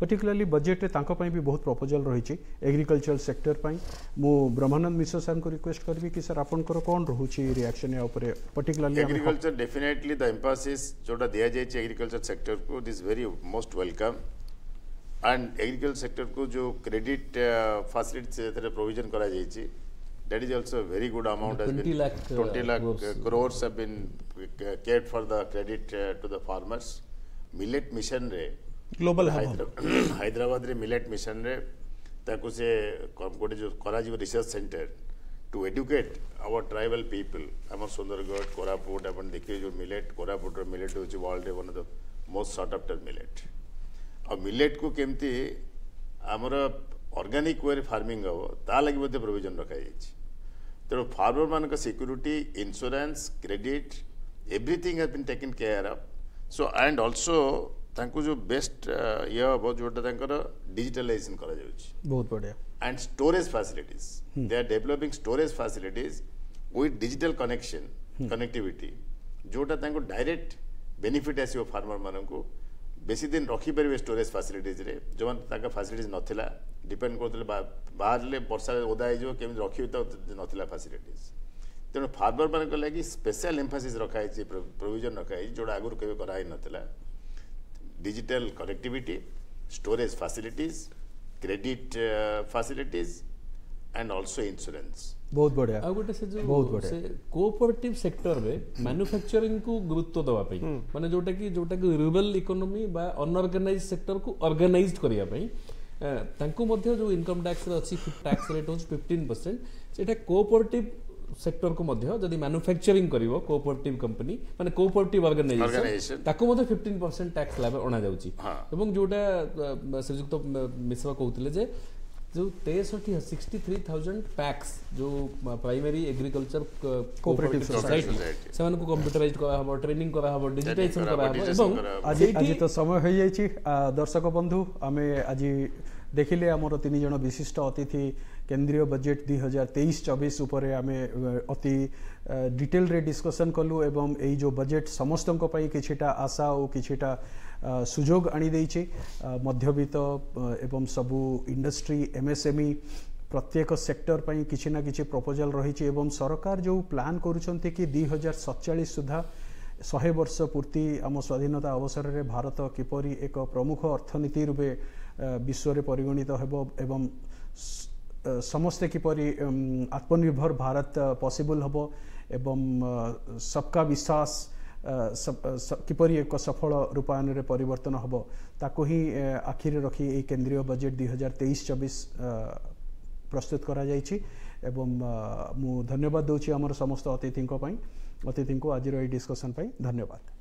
पर्टिकुलाली बजेट भी बहुत प्रपोजाल रही एग्रिकलचर सेक्टर मु ब्रह्मानंद मिश्र सर को रिक्वेस्ट करी कि सर आपंकर कौन रोचे reaction particularly agriculture definitely the emphasis जो दि जाए एग्रीकल्चर सेक्टर को this very most welcome and agriculture sector को जो क्रेडिट फैसिलिटी प्रोविजन कर that is also a very good amount. Twenty been, lakh, 20 uh, lakh crores, crores have been cared for the credit uh, to the farmers. Millet mission re global ହାଇଦ୍ରାବାଦରେ ମିଲେଟ୍ ମିଶନରେ ତାକୁ ସେ ଗୋଟେ ଯେଉଁ କରାଯିବ research centre to educate our tribal people ଆମର ସୁନ୍ଦରଗଡ଼ କୋରାପୁଟ ଆପଣ ଦେଖିବେ ଯେଉଁ ମିଲେଟ୍ କୋରାପୁଟର ମିଲେଟ୍ ହେଉଛି ୱାର୍ଲଡ଼ରେ one of the most sought after millet ଆଉ ମିଲେଟ୍କୁ କେମିତି ଆମର ଅର୍ଗାନିକ୍ ୱେରେ ଫାର୍ମିଂ ହେବ ତା ଲାଗି ମଧ୍ୟ ପ୍ରୋଭିଜନ୍ ରଖାଯାଇଛି ତେଣୁ ଫାର୍ମରମାନଙ୍କ security insurance credit everything has been taken care of so and also ତାଙ୍କୁ ଯେଉଁ ବେଷ୍ଟ ଇଏ ହବ ଯେଉଁଟା ତାଙ୍କର ଡିଜିଟାଲାଇଜେସନ୍ କରାଯାଉଛି ବହୁତ ବଢ଼ିଆ and storage facilities they are developing storage facilities with digital connection connectivity ଯେଉଁଟା ତାଙ୍କୁ ଡାଇରେକ୍ଟ ବେନିଫିଟ୍ ଆସିବ ଫାର୍ମରମାନଙ୍କୁ ବେଶୀ ଦିନ ରଖିପାରିବେ ଷ୍ଟୋରେଜ୍ ଫାସିଲିଟିଜ୍ରେ ଯେଉଁମାନେ ତାଙ୍କ ଫାସିଲିଟିଜ୍ ନଥିଲା ଡିପେଣ୍ଡ କରୁଥିଲେ ବାହାରିଲେ ବର୍ଷା ଓଦା ହେଇଯିବ କେମିତି ରଖିବେ ତ ନଥିଲା ଫାସିଲିଟିଜ୍ ତେଣୁ ଫାର୍ମରମାନଙ୍କ ଲାଗି ସ୍ପେଶାଲ ଏମ୍ଫାସିସ୍ ରଖାହେଇଛି ପ୍ରୋଭିଜନ୍ ରଖାହେଇଛି ଯେଉଁଟା ଆଗରୁ କେବେ କରାହେଇନଥିଲା digital connectivity, storage facilities, credit uh, facilities, and also insurance बहुत बढ़िया ଆଉ ଗୋଟେ ସେ ଯୋଉ ବହୁତ ସେ କୋଅପରେଟିଭ ସେକ୍ଟରରେ ମାନୁଫ୍ୟାକ୍ଚରିଂକୁ ଗୁରୁତ୍ୱ ଦେବା ପାଇଁ ମାନେ ଯୋଉଟା କି ଯୋଉଟା କି ରୁରାଲ ଇକୋନୋମି ବା ଅନଅର୍ଗାନାଇଜ ସେକ୍ଟରକୁ ଅର୍ଗାନାଇଜ କରିବା ପାଇଁ ତାଙ୍କୁ ମଧ୍ୟ ଯୋଉ ଇନକମ୍ ଟ୍ୟାକ୍ସରେ ଅଛି ଟ୍ୟାକ୍ସ ରେଟ୍ ହେଉଛି ଫିଫ୍ଟିନ୍ ପରସେଣ୍ଟ ସେଇଟା କୋଅପରେଟିଭ सेक्टर को मानुफैक्चरी कर कोअपरेटिव कंपनी मैंने cooperative organisations fifteen percent tax लाभ अणा जा हाँ। जोटा श्रीजुक्त मिश्रा कहते जो तेसठी सिक्सटी पैक्स जो प्राइमरी एग्रीकल्चर कोऑपरेटिव सोसाइटी से कंप्यूटराइज करा हबो ट्रेनिंग करा हबो डिजिटाइजेशन करा हबो एवं आज आज तो समय हो जाय छी दर्शक बंधु आमे आज देखिले हमर तीन जन विशिष्ट अतिथि কেন্দ্রীয় বজেট দুই হাজার তেইশ চবিশ উপরে আমি অতি ডিটেলরে ডিসকসন কলু এবং এই যে বজেট সমস্ত কিছুটা আশা ও কিছুটা সুযোগ আনিদেইছি মধ্যবিত্ত এবং সবু ইন্ডস্ট্রি এমএসএমই ପ୍ରତ୍ୟେକ ସେକ୍ଟର ପାଇଁ କିଛି ନା କିଛି ପ୍ରପୋଜାଲ୍ ରହିଛି ଏବଂ ସରକାର ଯେଉଁ ପ୍ଲାନ୍ କରୁଛନ୍ତି କି ଦୁଇ ହଜାର ସତଚାଳିଶ ସୁଦ୍ଧା ଶହେ ବର୍ଷ ପୂର୍ତ୍ତି ଆମ ସ୍ୱାଧୀନତା ଅବସରରେ ଭାରତ କିପରି ଏକ ପ୍ରମୁଖ ଅର୍ଥନୀତି ରୂପେ ବିଶ୍ୱରେ ପରିଗଣିତ ହେବ ଏବଂ ସମସ୍ତେ କିପରି ଆତ୍ମନିର୍ଭର ଭାରତ ପସିବୁଲ୍ ହେବ ଏବଂ ସବକା ବିଶ୍ୱାସ କିପରି ଏକ ସଫଳ ରୂପାୟନରେ ପରିବର୍ତ୍ତନ ହେବ ତାକୁ ହିଁ ଆଖିରେ ରଖି ଏହି କେନ୍ଦ୍ରୀୟ ବଜେଟ୍ ଦୁଇହଜାର ତେଇଶ ଚବିଶ ପ୍ରସ୍ତୁତ କରାଯାଇଛି ଏବଂ ମୁଁ ଧନ୍ୟବାଦ ଦେଉଛି ଆମର ସମସ୍ତ ଅତିଥିଙ୍କ ପାଇଁ ଅତିଥିଙ୍କୁ ଆଜିର ଏହି ଡିସ୍କସନ୍ ପାଇଁ ଧନ୍ୟବାଦ